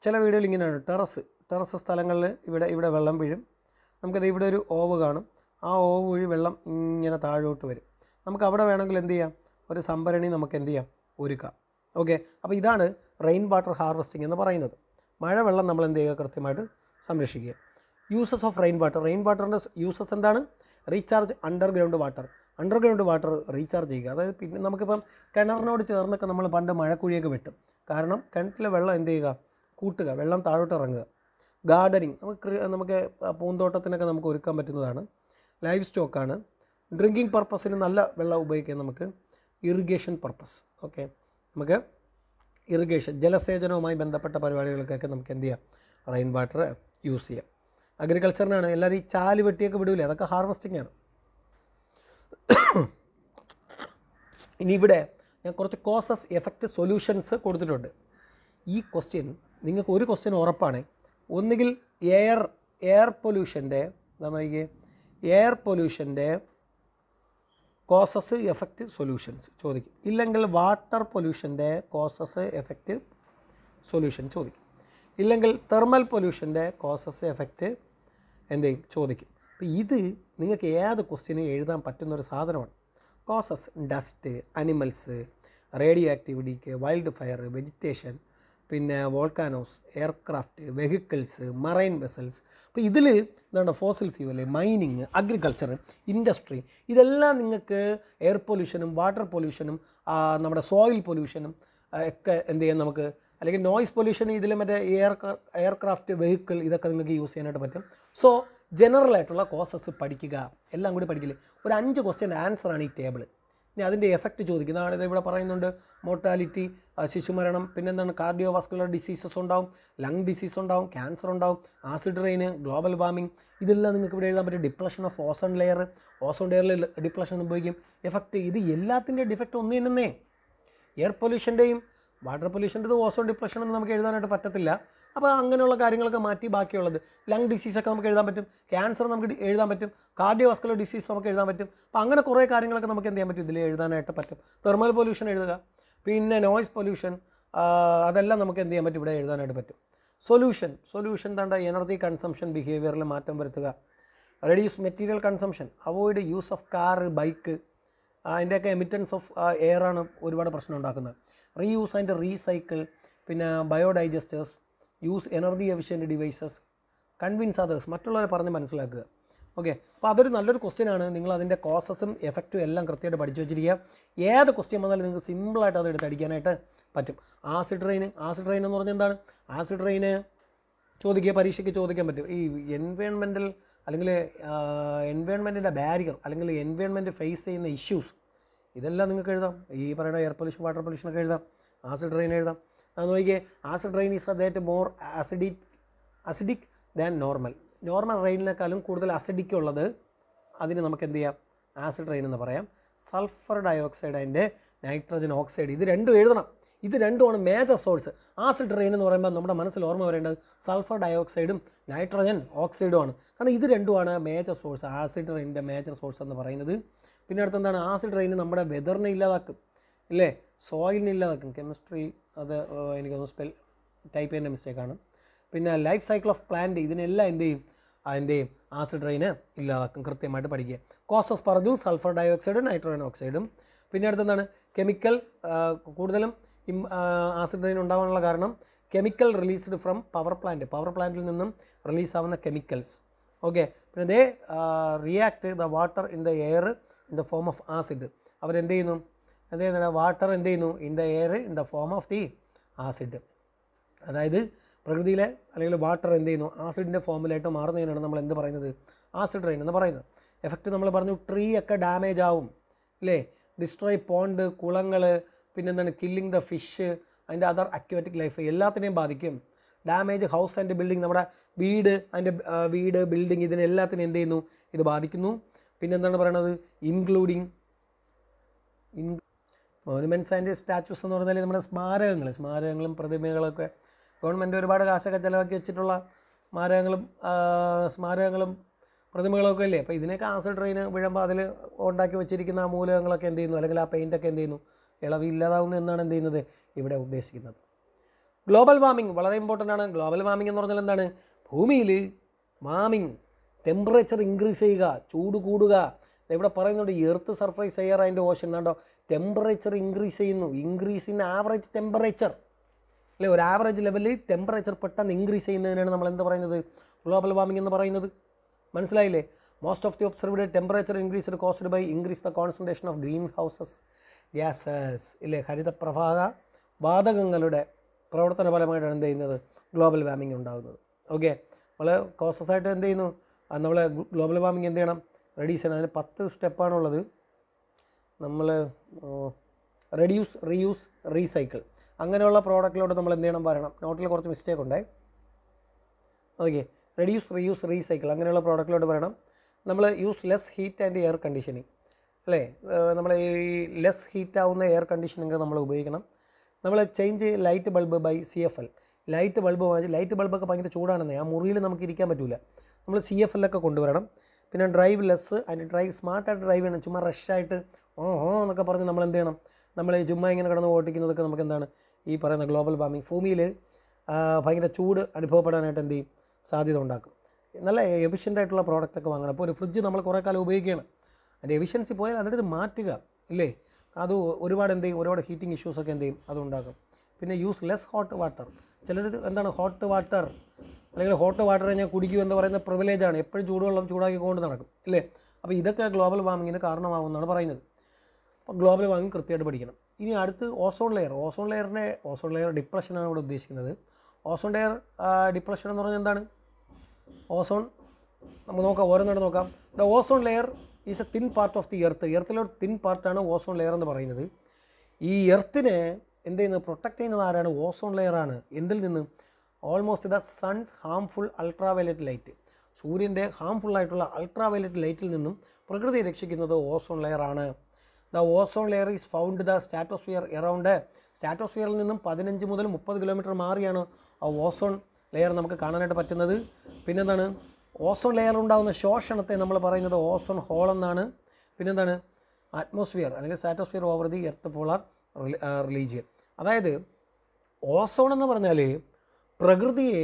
ചില വീടുകൾ ഇങ്ങനെയാണ്. ടെറസ് ടെറസ് സ്ഥലങ്ങളിൽ ഇവിടെ ഇവിടെ വെള്ളം വീഴും. നമുക്കത് ഇവിടെ ഒരു ഓവ് കാണും. ആ ഓവ് വഴി വെള്ളം ഇങ്ങനെ താഴോട്ട് വരും. നമുക്ക് അവിടെ വേണമെങ്കിൽ എന്ത് ചെയ്യാം? ഒരു സംഭരണി നമുക്ക് എന്ത് ചെയ്യാം? ഒരുക്കാം. ഓക്കെ? അപ്പോൾ ഇതാണ് റെയിൻ വാട്ടർ ഹാർവെസ്റ്റിംഗ് എന്ന് പറയുന്നത്. മഴവെള്ളം നമ്മൾ എന്ത് ചെയ്യുക? കൃത്യമായിട്ട് സംരക്ഷിക്കുക. Uses of rain water rain വാട്ടറിന്റെ uses എന്താണ്? Recharge underground water underground water recharge ചെയ്യുക. അതായത് പിന്നെ നമുക്കിപ്പം കിണറിനോട് ചേർന്നൊക്കെ നമ്മൾ പണ്ട് മഴക്കുഴിയൊക്കെ വെട്ടും. കാരണം കിണറ്റിലെ വെള്ളം എന്ത് ചെയ്യുക? കൂട്ടുക വെള്ളം താഴോട്ട് ഇറങ്ങുക. ഗാർഡനിങ് നമുക്ക് നമുക്ക് പൂന്തോട്ടത്തിനൊക്കെ നമുക്ക് ഒരുക്കാൻ പറ്റുന്നതാണ്. ലൈഫ് സ്റ്റോക്കാണ്. ഡ്രിങ്കിങ് പർപ്പസിന് നല്ല വെള്ളം ഉപയോഗിക്കാം നമുക്ക്. Irrigation purpose okay. നമുക്ക് ഇറിഗേഷൻ ജലസേചനവുമായി ബന്ധപ്പെട്ട പരിപാടികൾക്കൊക്കെ നമുക്ക് എന്ത് ചെയ്യാം? റെയിൻ വാട്ടർ യൂസ് ചെയ്യാം. അഗ്രികൾച്ചറിനാണ് എല്ലാവരും ഈ ചാൽ വെട്ടിയൊക്കെ വിടൂലേ? അതൊക്കെ ഹാർവസ്റ്റിംഗ് ആണ്. ഇനി ഇവിടെ ഞാൻ കുറച്ച് കോസസ് എഫക്റ്റ് സൊല്യൂഷൻസ് കൊടുത്തിട്ടുണ്ട്. ഈ ക്വസ്റ്റ്യൻ നിങ്ങൾക്ക് ഒരു ക്വസ്റ്റ്യൻ ഉറപ്പാണ്. ഒന്നുകിൽ എയർ എയർ പൊല്യൂഷന്റെ പറയുക എയർ പൊല്യൂഷന്റെ കോസസ് എഫക്റ്റ് സൊല്യൂഷൻസ് ചോദിക്കും. ഇല്ലെങ്കിൽ വാട്ടർ പൊല്യൂഷന്റെ കോസസ് എഫക്റ്റ് സൊല്യൂഷൻ ചോദിക്കും. ഇല്ലെങ്കിൽ തെർമൽ പൊല്യൂഷന്റെ കോസസ് എഫക്റ്റ് എന്ത് ചെയ്യും? ചോദിക്കും. അപ്പോൾ ഇത് നിങ്ങൾക്ക് ഏത് ക്വസ്റ്റ്യനും എഴുതാൻ പറ്റുന്ന ഒരു സാധനമാണ്. കോസസ് ഡസ്റ്റ് അനിമൽസ് റേഡിയോ ആക്ടിവിറ്റിക്ക് വൈൽഡ് ഫയർ വെജിറ്റേഷൻ പിന്നെ volcanoes aircraft vehicles marine vessels. അപ്പോൾ ഇതിൽ എന്താണ് fossil fuel mining agriculture industry ഇതെല്ലാം നിങ്ങൾക്ക് എയർ പൊല്യൂഷനും വാട്ടർ പൊല്യൂഷനും നമ്മുടെ സോയിൽ പൊല്യൂഷനും ഒക്കെ എന്ത് ചെയ്യാം നമുക്ക് അല്ലെങ്കിൽ നോയിസ് പൊല്യൂഷൻ ഇതിൽ മറ്റേ എയർ എയർക്രാഫ്റ്റ് വെഹിക്കിൾ ഇതൊക്കെ നിങ്ങൾക്ക് യൂസ് ചെയ്യാനായിട്ട് പറ്റും. സോ ജനറൽ ആയിട്ടുള്ള കോസസ് പഠിക്കുക. എല്ലാം കൂടി പഠിക്കില്ലേ ഒരു അഞ്ച് ക്വസ്റ്റ്യൻ ആൻസറാണ് ഈ ടേബിൾ ഇനി അതിന്റെ എഫക്റ്റ് ചോദിക്കുന്നതാണ് ഇത് ഇവിടെ പറയുന്നുണ്ട്. മോർട്ടാലിറ്റി ശിശുമരണം പിന്നെന്താണ്? കാർഡിയോ വാസ്കുലർ ഡിസീസസ് ഉണ്ടാവും ലങ് ഡിസീസ് ഉണ്ടാവും ക്യാൻസർ ഉണ്ടാവും ആസിഡ് റെയിൻ ഗ്ലോബൽ വാർമിംഗ് ഇതെല്ലാം നിങ്ങൾക്ക് ഇവിടെ എഴുതാൻ പറ്റും. Depletion of ozone layer ozone ലെയറിൽ ഡിപ്ലഷൻ സംഭവിക്കും. എഫക്റ്റ് ഇത് എല്ലാത്തിന്റെ ഡിഫക്റ്റ് ഒന്നു തന്നെന്നേ എയർ പൊല്യൂഷന്റെയും വാട്ടർ പൊല്യൂഷന്റെത് ഓസോൺ ഡിപ്ലഷൻ ഒന്നും നമുക്ക് എഴുതാനായിട്ട് പറ്റത്തില്ല. അപ്പോൾ അങ്ങനെയുള്ള കാര്യങ്ങളൊക്കെ മാറ്റി ബാക്കിയുള്ളത്. ലങ് ഡിസീസൊക്കെ നമുക്ക് എഴുതാൻ പറ്റും. ക്യാൻസർ നമുക്ക് എഴുതാൻ പറ്റും. കാർഡിയോ വാസ്കുലർ ഡിസീസ് നമുക്ക് എഴുതാൻ പറ്റും. അപ്പോൾ അങ്ങനെ കുറേ കാര്യങ്ങളൊക്കെ നമുക്ക് എന്ത് ചെയ്യാൻ പറ്റും? ഇതിൽ എഴുതാനായിട്ട് പറ്റും. തെർമൽ പൊല്യൂഷൻ എഴുതുക. പിന്നെ നോയ്സ് പൊല്യൂഷൻ അതെല്ലാം നമുക്ക് എന്ത് ചെയ്യാൻ പറ്റും? ഇവിടെ എഴുതാനായിട്ട് പറ്റും. സൊല്യൂഷൻ സൊല്യൂഷൻ തണ്ട എനർജി കൺസംഷൻ ബിഹേവിയറിൽ മാറ്റം വരുത്തുക. Reduce material consumption avoid use of car bike അതിന്റെയൊക്കെ എമിറ്റൻസ് ഓഫ് എയർ ആണ് ഒരുപാട് പ്രശ്നം ഉണ്ടാക്കുന്നത്. റീയൂസ് ആൻഡ് റീസൈക്കിൾ പിന്നെ biodigesters use energy efficient devices convince others മറ്റുള്ളവരെ പറഞ്ഞ് മനസ്സിലാക്കുക. ഓക്കെ അപ്പോൾ അതൊരു നല്ലൊരു ക്വസ്റ്റ്യൻ ആണ്. നിങ്ങൾ അതിന്റെ കോസസും എഫക്റ്റും എല്ലാം കൃത്യമായിട്ട് പഠിച്ചു വെച്ചിരിക്കുക. ഏത് ക്വസ്റ്റ്യൻ വന്നാലും നിങ്ങൾക്ക് സിമ്പിളായിട്ട് അത് എടുത്ത് അടിക്കാനായിട്ട് പറ്റും. ആസിഡ് ട്രെയിൻ ആസിഡ് ട്രെയിൻ എന്ന് പറഞ്ഞാൽ എന്താണ്? ആസിഡ് ട്രെയിൻ ചോദിക്കുക പരീക്ഷയ്ക്ക് ചോദിക്കാൻ പറ്റും. ഈ എൻവയോൺമെന്റൽ അല്ലെങ്കിൽ എൻവയോൺമെന്റിന്റെ ബാരിയർ അല്ലെങ്കിൽ എൻവയോൺമെന്റ് ഫേസ് ചെയ്യുന്ന ഇഷ്യൂസ് ഇതെല്ലാം നിങ്ങൾക്ക് എഴുതാം. ഈ പറയുന്ന എയർ പൊല്യൂഷൻ വാട്ടർ പൊല്യൂഷനൊക്കെ എഴുതാം. ആസിഡ് ട്രെയിൻ എഴുതാം. നോക്കിയേ acid rain is that more acidic acidic than normal normal റെയിനിനേക്കാളും കൂടുതൽ അസിഡിക് ഉള്ളത് അതിന് നമുക്ക് എന്ത് ചെയ്യാം? ആസിഡ് റെയിൻ എന്ന് പറയാം. സൾഫർ ഡയോക്സൈഡ് അതിന്റെ നൈട്രജൻ ഓക്സൈഡ് ഇത് രണ്ടും എഴുതണം. ഇത് രണ്ടുമാണ് മേജർ സോഴ്സ് ആസിഡ് റെയിൻ എന്ന് പറയുമ്പോൾ നമ്മുടെ മനസ്സിൽ ഓർമ്മ വരേണ്ടത് സൾഫർ ഡയോക്സൈഡും നൈട്രജൻ ഓക്സൈഡുമാണ് കാരണം ഇത് രണ്ടുമാണ് മേജർ സോഴ്സ് ആസിഡ് റെയിനിന്റെ മേജർ സോഴ്സ് എന്ന് പറയുന്നത്. പിന്നെ അടുത്തെന്താണ്? ആസിഡ് റെയിൻ നമ്മുടെ വെതറിനെ ഇല്ലാതാക്കും. അല്ലേ സോയിലിനെ ഇല്ലാതാക്കും. കെമിസ്ട്രി അത് എനിക്കൊന്ന് സ്പെൽ ടൈപ്പ് ചെയ്യേണ്ട മിസ്റ്റേക്കാണ് പിന്നെ ലൈഫ് സൈക്കിൾ ഓഫ് പ്ലാന്റ് ഇതിനെല്ലാം എന്ത് ചെയ്യും? ആസിഡ് റെയിന് ഇല്ലാതാക്കും കൃത്യമായിട്ട് പഠിക്കുക. കോസസ് പറഞ്ഞു സൾഫർ ഡയോക്സൈഡും നൈട്രോജൻ ഓക്സൈഡും പിന്നെ അടുത്തെന്താണ്? കെമിക്കൽ കൂടുതലും ആസിഡ് റെയിൻ ഉണ്ടാകാനുള്ള കാരണം chemical released from power plant power പ്ലാന്റിൽ നിന്നും റിലീസ് ആവുന്ന കെമിക്കൽസ് ഓക്കെ പിന്നെ they react the water in the air in the form of acid അവരെന്ത് ചെയ്യുന്നു? എന്ത് ചെയ്യുന്നത് വാട്ടർ എന്ത് ചെയ്യുന്നു? In the air in the form of the acid അതായത് പ്രകൃതിയിലെ അല്ലെങ്കിൽ വാട്ടർ എന്ത് ചെയ്യുന്നു? ആസിഡിന്റെ ഫോമിലായിട്ട് മാറുന്നതിനാണ് നമ്മൾ എന്ത് പറയുന്നത്? ആസിഡ് റെയിൻ എന്ന് പറയുന്നത്. എഫക്റ്റ് നമ്മൾ പറഞ്ഞു ട്രീ ഒക്കെ ഡാമേജ് ആവും. അല്ലേ ഡിസ്ട്രോയ് പോണ്ട് കുളങ്ങൾ പിന്നെന്താണ്? കില്ലിങ് ദ ഫിഷ് അതിന്റെ അതർ അക്വാറ്റിക് ലൈഫ് എല്ലാത്തിനെയും ബാധിക്കും. ഡാമേജ് ഹൗസ് ആൻഡ് ബിൽഡിംഗ് നമ്മുടെ വീട് അതിന്റെ വീട് ബിൽഡിംഗ് ഇതിനെല്ലാത്തിനും എന്ത് ചെയ്യുന്നു? ഇത് ബാധിക്കുന്നു. പിന്നെന്താണ് പറയണത്? Including in monuments and statues എന്ന് പറഞ്ഞാൽ നമ്മുടെ സ്മാരകങ്ങൾ സ്മാരകങ്ങളും പ്രതിമകളൊക്കെ ഗവൺമെന്റ് ഒരുപാട് കാശൊക്കെ ചിലവാക്കി വെച്ചിട്ടുള്ള സ്മാരകങ്ങളും സ്മാരകങ്ങളും പ്രതിമകളൊക്കെ അല്ലേ? അപ്പോൾ ഇതിനൊക്കെ ആസിഡ് ട്രെയിൻ വീഴുമ്പോൾ അതിൽ ഉണ്ടാക്കി വെച്ചിരിക്കുന്ന ആ മൂലകങ്ങളൊക്കെ എന്ത് ചെയ്യുന്നു? അല്ലെങ്കിൽ ആ പെയിന്റൊക്കെ എന്ത് ചെയ്യുന്നു? ഇളവില്ലാതാവുന്നു എന്നാണ് എന്ത് ചെയ്യുന്നത്? ഇവിടെ ഉദ്ദേശിക്കുന്നത്. ഗ്ലോബൽ വാമിംഗ് വളരെ ഇമ്പോർട്ടന്റ് ആണ്. ഗ്ലോബൽ വാമിംഗ് എന്ന് പറഞ്ഞാൽ എന്താണ്? ഭൂമിയിൽ വാർമിംഗ് ടെമ്പറേച്ചർ ഇൻക്രീസ് ചെയ്യുക ചൂട് കൂടുക. ഇവിടെ പറയുന്നുണ്ട് എർത്ത് സർഫേസ് എയർ അതിന്റെ ഓഷൻ കണ്ടോ? ടെമ്പറേച്ചർ ഇൻക്രീസ് ചെയ്യുന്നു. ഇൻക്രീസ് ഇൻ ആവറേജ് ടെമ്പറേച്ചർ അല്ലെ? ഒരു ആവറേജ് ലെവലിൽ ടെമ്പറേച്ചർ പെട്ടെന്ന് ഇൻക്രീസ് ചെയ്യുന്നതിനാണ് നമ്മൾ എന്ത് പറയുന്നത്? ഗ്ലോബൽ വാർമിംഗ് എന്ന് പറയുന്നത്. മനസ്സിലായില്ലേ? Most of the observed temperature increased caused by increase the concentration of green houses gases ഇല്ലേ? ഹരിതപ്രഭാഗ വാതകങ്ങളുടെ പ്രവർത്തന ഫലമായിട്ടാണ് എന്ത് ചെയ്യുന്നത്? ഗ്ലോബൽ വാർമിംഗ് ഉണ്ടാകുന്നത്. ഓക്കെ നമ്മൾ കോസസ് ആയിട്ട് എന്ത് ചെയ്യുന്നു? നമ്മൾ ഗ്ലോബൽ വാർമിംഗ് എന്ത് ചെയ്യണം? റെഡ്യൂസ് ചെയ്യണം. അതിന് പത്ത് സ്റ്റെപ്പാണുള്ളത് നമ്മൾ റെഡ്യൂസ് റീയൂസ് റീസൈക്കിൾ അങ്ങനെയുള്ള പ്രോഡക്റ്റിലോട്ട് നമ്മൾ എന്ത് ചെയ്യണം? വരണം. നോട്ടിൽ കുറച്ച് മിസ്റ്റേക്ക് ഉണ്ടേ. ഓക്കെ റെഡ്യൂസ് റീയൂസ് റീസൈക്കിൾ അങ്ങനെയുള്ള പ്രോഡക്റ്റിലോട്ട് വരണം. നമ്മൾ use less heat and air conditioning അല്ലേ? നമ്മൾ ഈ ലെസ് ഹീറ്റ് ആവുന്ന എയർ കണ്ടീഷനിങ് നമ്മൾ ഉപയോഗിക്കണം. നമ്മൾ change light bulb by C F L light bulb വാങ്ങി ലൈറ്റ് ബൾബൊക്കെ ഭയങ്കര ചൂടാണെന്നേ. ആ മുറിയിൽ നമുക്ക് ഇരിക്കാൻ പറ്റില്ല നമ്മൾ സി എഫ് എല്ലൊക്കെ കൊണ്ടുവരണം. പിന്നെ ഡ്രൈവ് ലെസ് ആൻഡ് ഡ്രൈവ് സ്മാർട്ടായിട്ട് ഡ്രൈവ് ചെയ്യണം. ചുമ്മാ റഷായിട്ട് ഓ ഓ എന്നൊക്കെ പറഞ്ഞ് നമ്മൾ എന്ത് ചെയ്യണം നമ്മൾ ചുമ്മാ ഇങ്ങനെ കിടന്ന് ഓട്ടിക്കുന്നതൊക്കെ നമുക്ക് എന്താണ് ഈ പറയുന്ന ഗ്ലോബൽ വാർമിംഗ് ഭൂമിയിൽ ഭയങ്കര ചൂട് അനുഭവപ്പെടാനായിട്ട് എന്ത് ചെയ്യും? സാധ്യത ഉണ്ടാക്കും. നല്ല എഫിഷ്യന്റ് ആയിട്ടുള്ള പ്രോഡക്റ്റ് ഒക്കെ വാങ്ങണം. അപ്പോൾ ഒരു ഫ്രിഡ്ജ് നമ്മൾ കുറേ കാലം ഉപയോഗിക്കുകയാണ്. അതിന്റെ എഫിഷ്യൻസി പോയാൽ അതെടുത്ത് മാറ്റുക ഇല്ലേ? അത് ഒരുപാട് എന്ത് ചെയ്യും? ഒരുപാട് ഹീറ്റിംഗ് ഇഷ്യൂസൊക്കെ എന്ത് ചെയ്യും? അതുണ്ടാക്കും പിന്നെ യൂസ് ലെസ് ഹോട്ട് വാട്ടർ ചിലർ എന്താണ്? ഹോട്ട് വാട്ടർ അല്ലെങ്കിൽ ഹോട്ട് വാട്ടർ ഞാൻ കുടിക്കും എന്ന് പറയുന്ന പ്രിവിലേജാണ് എപ്പോഴും ചൂടുവെള്ളം ചൂടാക്കി കൊണ്ട് നടക്കും ഇല്ലേ? അപ്പോൾ ഇതൊക്കെ ഗ്ലോബൽ വാർമിങ്ങിന് കാരണമാകുമെന്നാണ് പറയുന്നത്. അപ്പോൾ ഗ്ലോബൽ വാർമിംഗ് കൃത്യമായിട്ട് പഠിക്കണം. ഇനി അടുത്ത് ഓസോൺ ലെയർ. ഓസോൺ ലെയറിന്റെ ഓസോൺ ലെയർ ഡിപ്രഷനാണ് ഇവിടെ ഉദ്ദേശിക്കുന്നത്. ഓസോൺ ലെയർ ഡിപ്രഷൻ എന്ന് പറഞ്ഞാൽ എന്താണ്? ഓസോൺ നമുക്ക് നോക്കാം ഓരോന്നായിട്ട് നോക്കാം. The ozone layer is a thin part of the earth. എർത്തിലെ ഒരു തിൻ പാർട്ടാണ് ഓസോൺ ലെയർ എന്ന് പറയുന്നത്. ഈ എർത്തിനെ എന്ത് ചെയ്യുന്നത് പ്രൊട്ടക്റ്റ് ചെയ്യുന്നത് ആരാണ്? ഓസോൺ ലെയറാണ് എന്തിൽ നിന്ന്? Almost the sun's harmful ultraviolet light. സൂര്യന്റെ ആയിട്ടുള്ള അൾട്രാ വയലറ്റ് ലൈറ്റിൽ നിന്നും പ്രകൃതിയെ രക്ഷിക്കുന്നത് ozone ലെയറാണ് the ozone layer is found the stratosphere around സ്റ്റാറ്റോസ്ഫിയറിൽ നിന്നും പതിനഞ്ച് മുതൽ മുപ്പത് കിലോമീറ്റർ മാറിയാണ് ആ ഓസോൺ ലെയർ നമുക്ക് കാണാനായിട്ട് പറ്റുന്നത്. പിന്നെന്താണ്? ഓസോൺ ലെയർ ഉണ്ടാകുന്ന ശോഷണത്തെ നമ്മൾ പറയുന്നത് ഓസോൺ ഹോൾ എന്നാണ്. പിന്നെന്താണ്? അറ്റ്മോസ്ഫിയർ അല്ലെങ്കിൽ stratosphere over the earth polar religion അതായത് ഓസോൺ എന്ന് പറഞ്ഞാൽ പ്രകൃതിയെ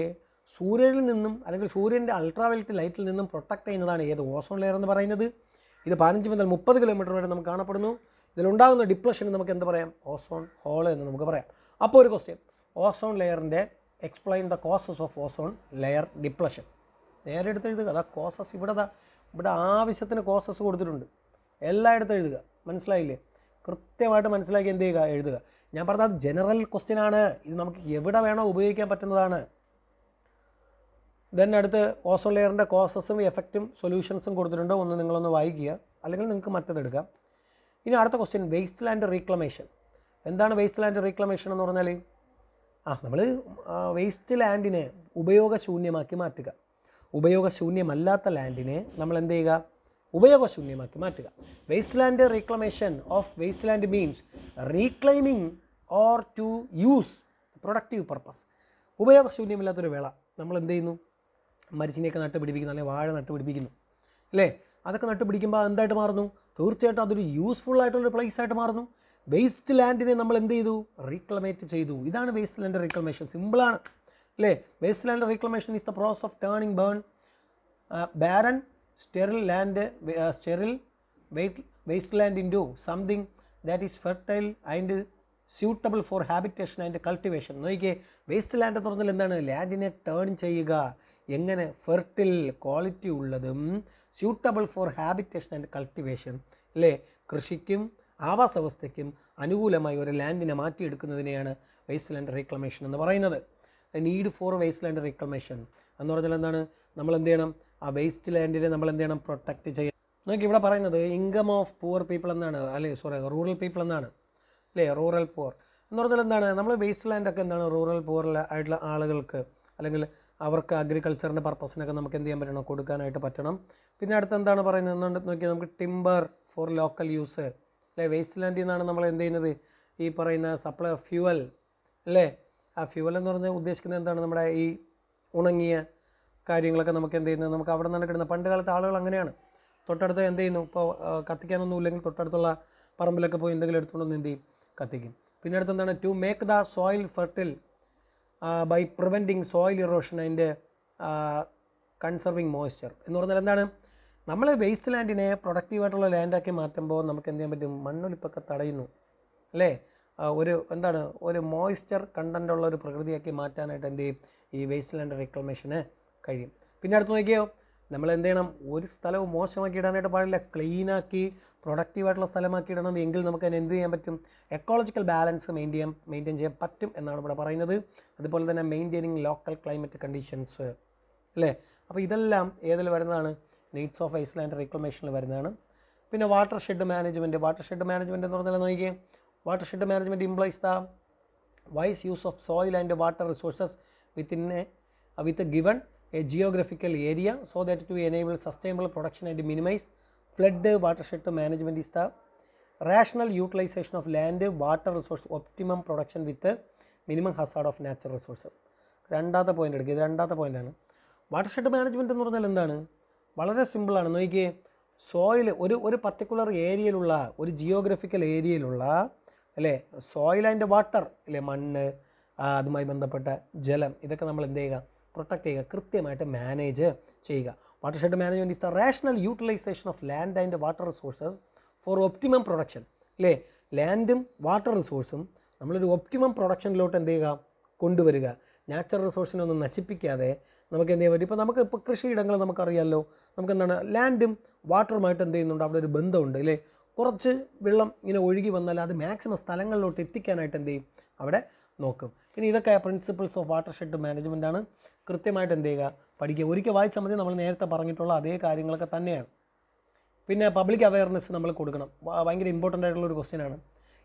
സൂര്യനിൽ നിന്നും അല്ലെങ്കിൽ സൂര്യന്റെ അൾട്രാവയലറ്റ് ലൈറ്റിൽ നിന്നും പ്രൊട്ടക്റ്റ് ചെയ്യുന്നതാണ് ഏത് ഓസോൺ ലെയർ എന്ന് പറയുന്നത്? ഇത് പതിനഞ്ച് മുതൽ മുപ്പത് കിലോമീറ്റർ വരെ നമുക്ക് കാണപ്പെടുന്നു. ഇതിലുണ്ടാകുന്ന ഡിപ്ലഷൻ നമുക്ക് എന്ത് പറയാം? ഓസോൺ ഹോൾ എന്ന് നമുക്ക് പറയാം. അപ്പോൾ ഒരു question ozone ലെയറിന്റെ explain the causes of ozone layer depletion. നേരെ എടുത്ത് എഴുതുക. അതാ കോസസ് ഇവിടെ ഇവിടെ ആവശ്യത്തിന് കോസസ് കൊടുത്തിട്ടുണ്ട്. എല്ലായിടത്തും എഴുതുക. മനസ്സിലായില്ലേ? കൃത്യമായിട്ട് മനസ്സിലാക്കി എന്ത് ചെയ്യുക? എഴുതുക. ഞാൻ പറഞ്ഞത് ജനറൽ ക്വസ്റ്റ്യൻ ആണ്. ഇത് നമുക്ക് എവിടെ വേണോ ഉപയോഗിക്കാൻ പറ്റുന്നതാണ്. ദെൻ അടുത്ത് ഓസോൺ ലെയറിന്റെ കോസസും എഫക്റ്റും സൊല്യൂഷൻസും കൊടുത്തിട്ടുണ്ട്. ഒന്ന് നിങ്ങളൊന്ന് വായിക്കുക. അല്ലെങ്കിൽ നിങ്ങൾക്ക് മറ്റതെടുക്കാം ഇനി അടുത്ത ക്വസ്റ്റ്യൻ വേസ്റ്റ് ലാൻഡ് റീക്ലമേഷൻ എന്താണ് വേസ്റ്റ് ലാൻഡ് റീക്ലമേഷൻ എന്ന് പറഞ്ഞാൽ ആ നമ്മൾ വേസ്റ്റ് ലാൻഡിനെ ഉപയോഗശൂന്യമാക്കി മാറ്റുക. ഉപയോഗശൂന്യമല്ലാത്ത ലാൻഡിനെ നമ്മൾ എന്ത് ചെയ്യുക? ഉപയോഗശൂന്യമാക്കി മാറ്റുക. Waste land reclamation of waste land means reclaiming or to use productive purpose ഉപയോഗശൂന്യമില്ലാത്തൊരു വേള. നമ്മൾ എന്ത് ചെയ്യുന്നു? മരിച്ചിനെയൊക്കെ നട്ട് പിടിപ്പിക്കുന്നു അല്ലെങ്കിൽ വാഴ നട്ട് പിടിപ്പിക്കുന്നു അല്ലേ? അതൊക്കെ നട്ട് പിടിക്കുമ്പോൾ എന്തായിട്ട് മാറുന്നു? തീർച്ചയായിട്ടും അതൊരു യൂസ്ഫുൾ ആയിട്ടുള്ളൊരു പ്ലേസ് ആയിട്ട് മാറുന്നു. വേസ്റ്റ് ലാൻഡിനെ നമ്മൾ എന്ത് ചെയ്തു? റീക്ലമേറ്റ് ചെയ്തു. ഇതാണ് വേസ്റ്റ് ലാൻഡ് റീക്ലമേഷൻ സിമ്പിളാണ് അല്ലേ? Waste land reclamation is the process of turning burn barren sterile land sterile wait waste land into something that is fertile and suitable for habitation and cultivation നോക്കിയേ waste land എന്ന് പറഞ്ഞാൽ എന്താണ്? ലാൻഡിനെ turn ചെയ്യുക. എങ്ങനെ fertile quality ഉള്ളതും suitable for habitation and cultivation അല്ലേ കൃഷിക്കും ആവാസ വ്യവസ്ഥയ്ക്കും അനുകൂലമായി ഒരു ലാൻഡിനെ മാറ്റിയെടുക്കുന്നതിനെയാണ് വേസ്റ്റ് ലാൻഡ് റീക്ലമേഷൻ എന്ന് പറയുന്നത്. Need for waste land reclamation എന്ന് പറഞ്ഞാൽ എന്താണ്? നമ്മൾ എന്ത് ചെയ്യണം? ആ വേസ്റ്റ് ലാൻഡിനെ നമ്മൾ എന്ത് ചെയ്യണം? പ്രൊട്ടക്റ്റ് ചെയ്യണം. നോക്കി ഇവിടെ പറയുന്നത് ഇൻകം ഓഫ് പൂവർ പീപ്പിൾ എന്നാണ്. അല്ലേ സോറി റൂറൽ പീപ്പിൾ എന്നാണ്. അല്ലേ റൂറൽ പൂവർ എന്ന് പറഞ്ഞാൽ എന്താണ്? നമ്മൾ വേസ്റ്റ് ലാൻഡൊക്കെ എന്താണ്? റൂറൽ പുവർ ആയിട്ടുള്ള ആളുകൾക്ക് അല്ലെങ്കിൽ അവർക്ക് അഗ്രികൾച്ചറിന്റെ പർപ്പസിനൊക്കെ നമുക്ക് എന്ത് ചെയ്യാൻ പറ്റണം? കൊടുക്കാനായിട്ട് പറ്റണം. പിന്നെ അടുത്ത് എന്താണ് പറയുന്നത്? എന്നുണ്ട് നോക്കിയാൽ നമുക്ക് ടിമ്പർ ഫോർ ലോക്കൽ യൂസ് അല്ലേ? വേസ്റ്റ് ലാൻഡിൽ നിന്നാണ് നമ്മൾ എന്ത് ചെയ്യുന്നത്? ഈ പറയുന്ന സപ്ലൈ ഓഫ് ഫ്യൂവൽ അല്ലേ? ആ ഫ്യൂവൽ എന്ന് പറഞ്ഞാൽ ഉദ്ദേശിക്കുന്നത് എന്താണ്? നമ്മുടെ ഈ ഉണങ്ങിയ കാര്യങ്ങളൊക്കെ നമുക്ക് എന്ത് ചെയ്യുന്നത്? നമുക്ക് അവിടെ നിന്നാണ് കിട്ടുന്നത്. പണ്ട് കാലത്ത് ആളുകൾ അങ്ങനെയാണ്. തൊട്ടടുത്ത് എന്ത് ചെയ്യുന്നു? ഇപ്പോൾ കത്തിക്കാനൊന്നും ഇല്ലെങ്കിൽ തൊട്ടടുത്തുള്ള പറമ്പിലൊക്കെ പോയി എന്തെങ്കിലും എടുത്തുകൊണ്ട് എന്ത് ചെയ്യും? കത്തിക്കും. പിന്നെ അടുത്ത് എന്താണ്? To make the soil fertile by preventing soil erosion and conserving moisture എന്ന് പറഞ്ഞാൽ എന്താണ്? നമ്മൾ വേസ്റ്റ് ലാൻഡിനെ പ്രൊഡക്റ്റീവായിട്ടുള്ള ലാൻഡാക്കി മാറ്റുമ്പോൾ നമുക്ക് എന്ത് ചെയ്യാൻ പറ്റും? മണ്ണൊലിപ്പൊക്കെ തടയുന്നു. അല്ലേ? ഒരു എന്താണ്? ഒരു മോയ്സ്ചർ കണ്ടന്റുള്ള ഒരു പ്രകൃതിയാക്കി മാറ്റാനായിട്ട് എന്ത് ചെയ്യും? ഈ വേസ്റ്റ് ലാൻഡ് റിക്ലമേഷന് കഴിയും. പിന്നെ അടുത്ത് നോക്കിയോ? നമ്മൾ എന്ത് ചെയ്യണം ഒരു സ്ഥലവും മോശമാക്കി ഇടാനായിട്ട് പാടില്ല. ക്ലീനാക്കി പ്രൊഡക്റ്റീവായിട്ടുള്ള സ്ഥലമാക്കി ഇടണം എങ്കിൽ നമുക്ക് അതിന് എന്ത് ചെയ്യാൻ പറ്റും? എക്കോളജിക്കൽ ബാലൻസ് ചെയ്യാൻ മെയിന്റെയിൻ ചെയ്യാൻ പറ്റും എന്നാണ് ഇവിടെ പറയുന്നത്. അതുപോലെ തന്നെ മെയിന്റെയിനിങ് ലോക്കൽ ക്ലൈമറ്റ് കണ്ടീഷൻസ് അല്ലേ? അപ്പോൾ ഇതെല്ലാം ഏതിൽ വരുന്നതാണ്? നീഡ്സ് ഓഫ് ഐസ്ലാൻഡ് റെക്ലമേഷനിൽ വരുന്നതാണ്. പിന്നെ water shed management watershed management എന്ന് പറഞ്ഞാൽ നോക്കിയേ? Watershed management employs the wise use of soil and water resources within with given a geographical area so that to enable sustainable production and minimize flood watershed management is the rational utilization of land water resource optimum production with minimum hazard of natural resources രണ്ടാമത്തെ point എടുക്കുക ഇത് രണ്ടാമത്തെ പോയിന്റാണ് water shed management എന്ന് പറഞ്ഞാൽ എന്താണ് വളരെ സിമ്പിളാണ് നോക്കിയേ സോയിൽ ഒരു പർട്ടിക്കുലർ ഏരിയയിലുള്ള ഒരു ജിയോഗ്രഫിക്കൽ ഏരിയയിലുള്ള അല്ലേ സോയിൽ ആൻഡ് വാട്ടർ അല്ലേ മണ്ണ് alle അതുമായി ബന്ധപ്പെട്ട ജലം ഇതൊക്കെ നമ്മൾ എന്ത് ചെയ്യുക പ്രൊട്ടക്റ്റ് ചെയ്യുക കൃത്യമായിട്ട് മാനേജ് ചെയ്യുക. Watershed management is the rational utilisation of land and water resources for optimum production അല്ലേ ലാൻഡും വാട്ടർ റിസോഴ്സും നമ്മളൊരു ഒപ്റ്റിമം പ്രൊഡക്ഷനിലോട്ട് എന്ത് ചെയ്യുക? കൊണ്ടുവരിക. നാച്ചുറൽ റിസോഴ്സിനെ ഒന്നും നശിപ്പിക്കാതെ നമുക്ക് എന്ത് ചെയ്യാൻ പറ്റും? ഇപ്പോൾ നമുക്ക് ഇപ്പോൾ കൃഷിയിടങ്ങൾ നമുക്കറിയാമല്ലോ നമുക്ക് എന്താണ്? ലാൻഡും വാട്ടറുമായിട്ട് എന്ത് ചെയ്യുന്നുണ്ട്? അവിടെ ഒരു ബന്ധമുണ്ട് അല്ലേ കുറച്ച് വെള്ളം ഇങ്ങനെ ഒഴുകി വന്നാൽ അത് മാക്സിമം സ്ഥലങ്ങളിലോട്ട് എത്തിക്കാനായിട്ട് എന്ത് ചെയ്യും? അവിടെ നോക്കും. പിന്നെ ഇതൊക്കെ principles of watershed management ആണ്. കൃത്യമായിട്ട് എന്ത് ചെയ്യുക? പഠിക്കുക. ഒരിക്കൽ വായിച്ചാൽ മതി. നമ്മൾ നേരത്തെ പറഞ്ഞിട്ടുള്ള അതേ കാര്യങ്ങളൊക്കെ തന്നെയാണ്. പിന്നെ പബ്ലിക് അവയർനെസ് നമ്മൾ കൊടുക്കണം. ഭയങ്കര ഇമ്പോർട്ടന്റ് ആയിട്ടുള്ള ഒരു ക്വസ്റ്റ്യൻ ആണ്.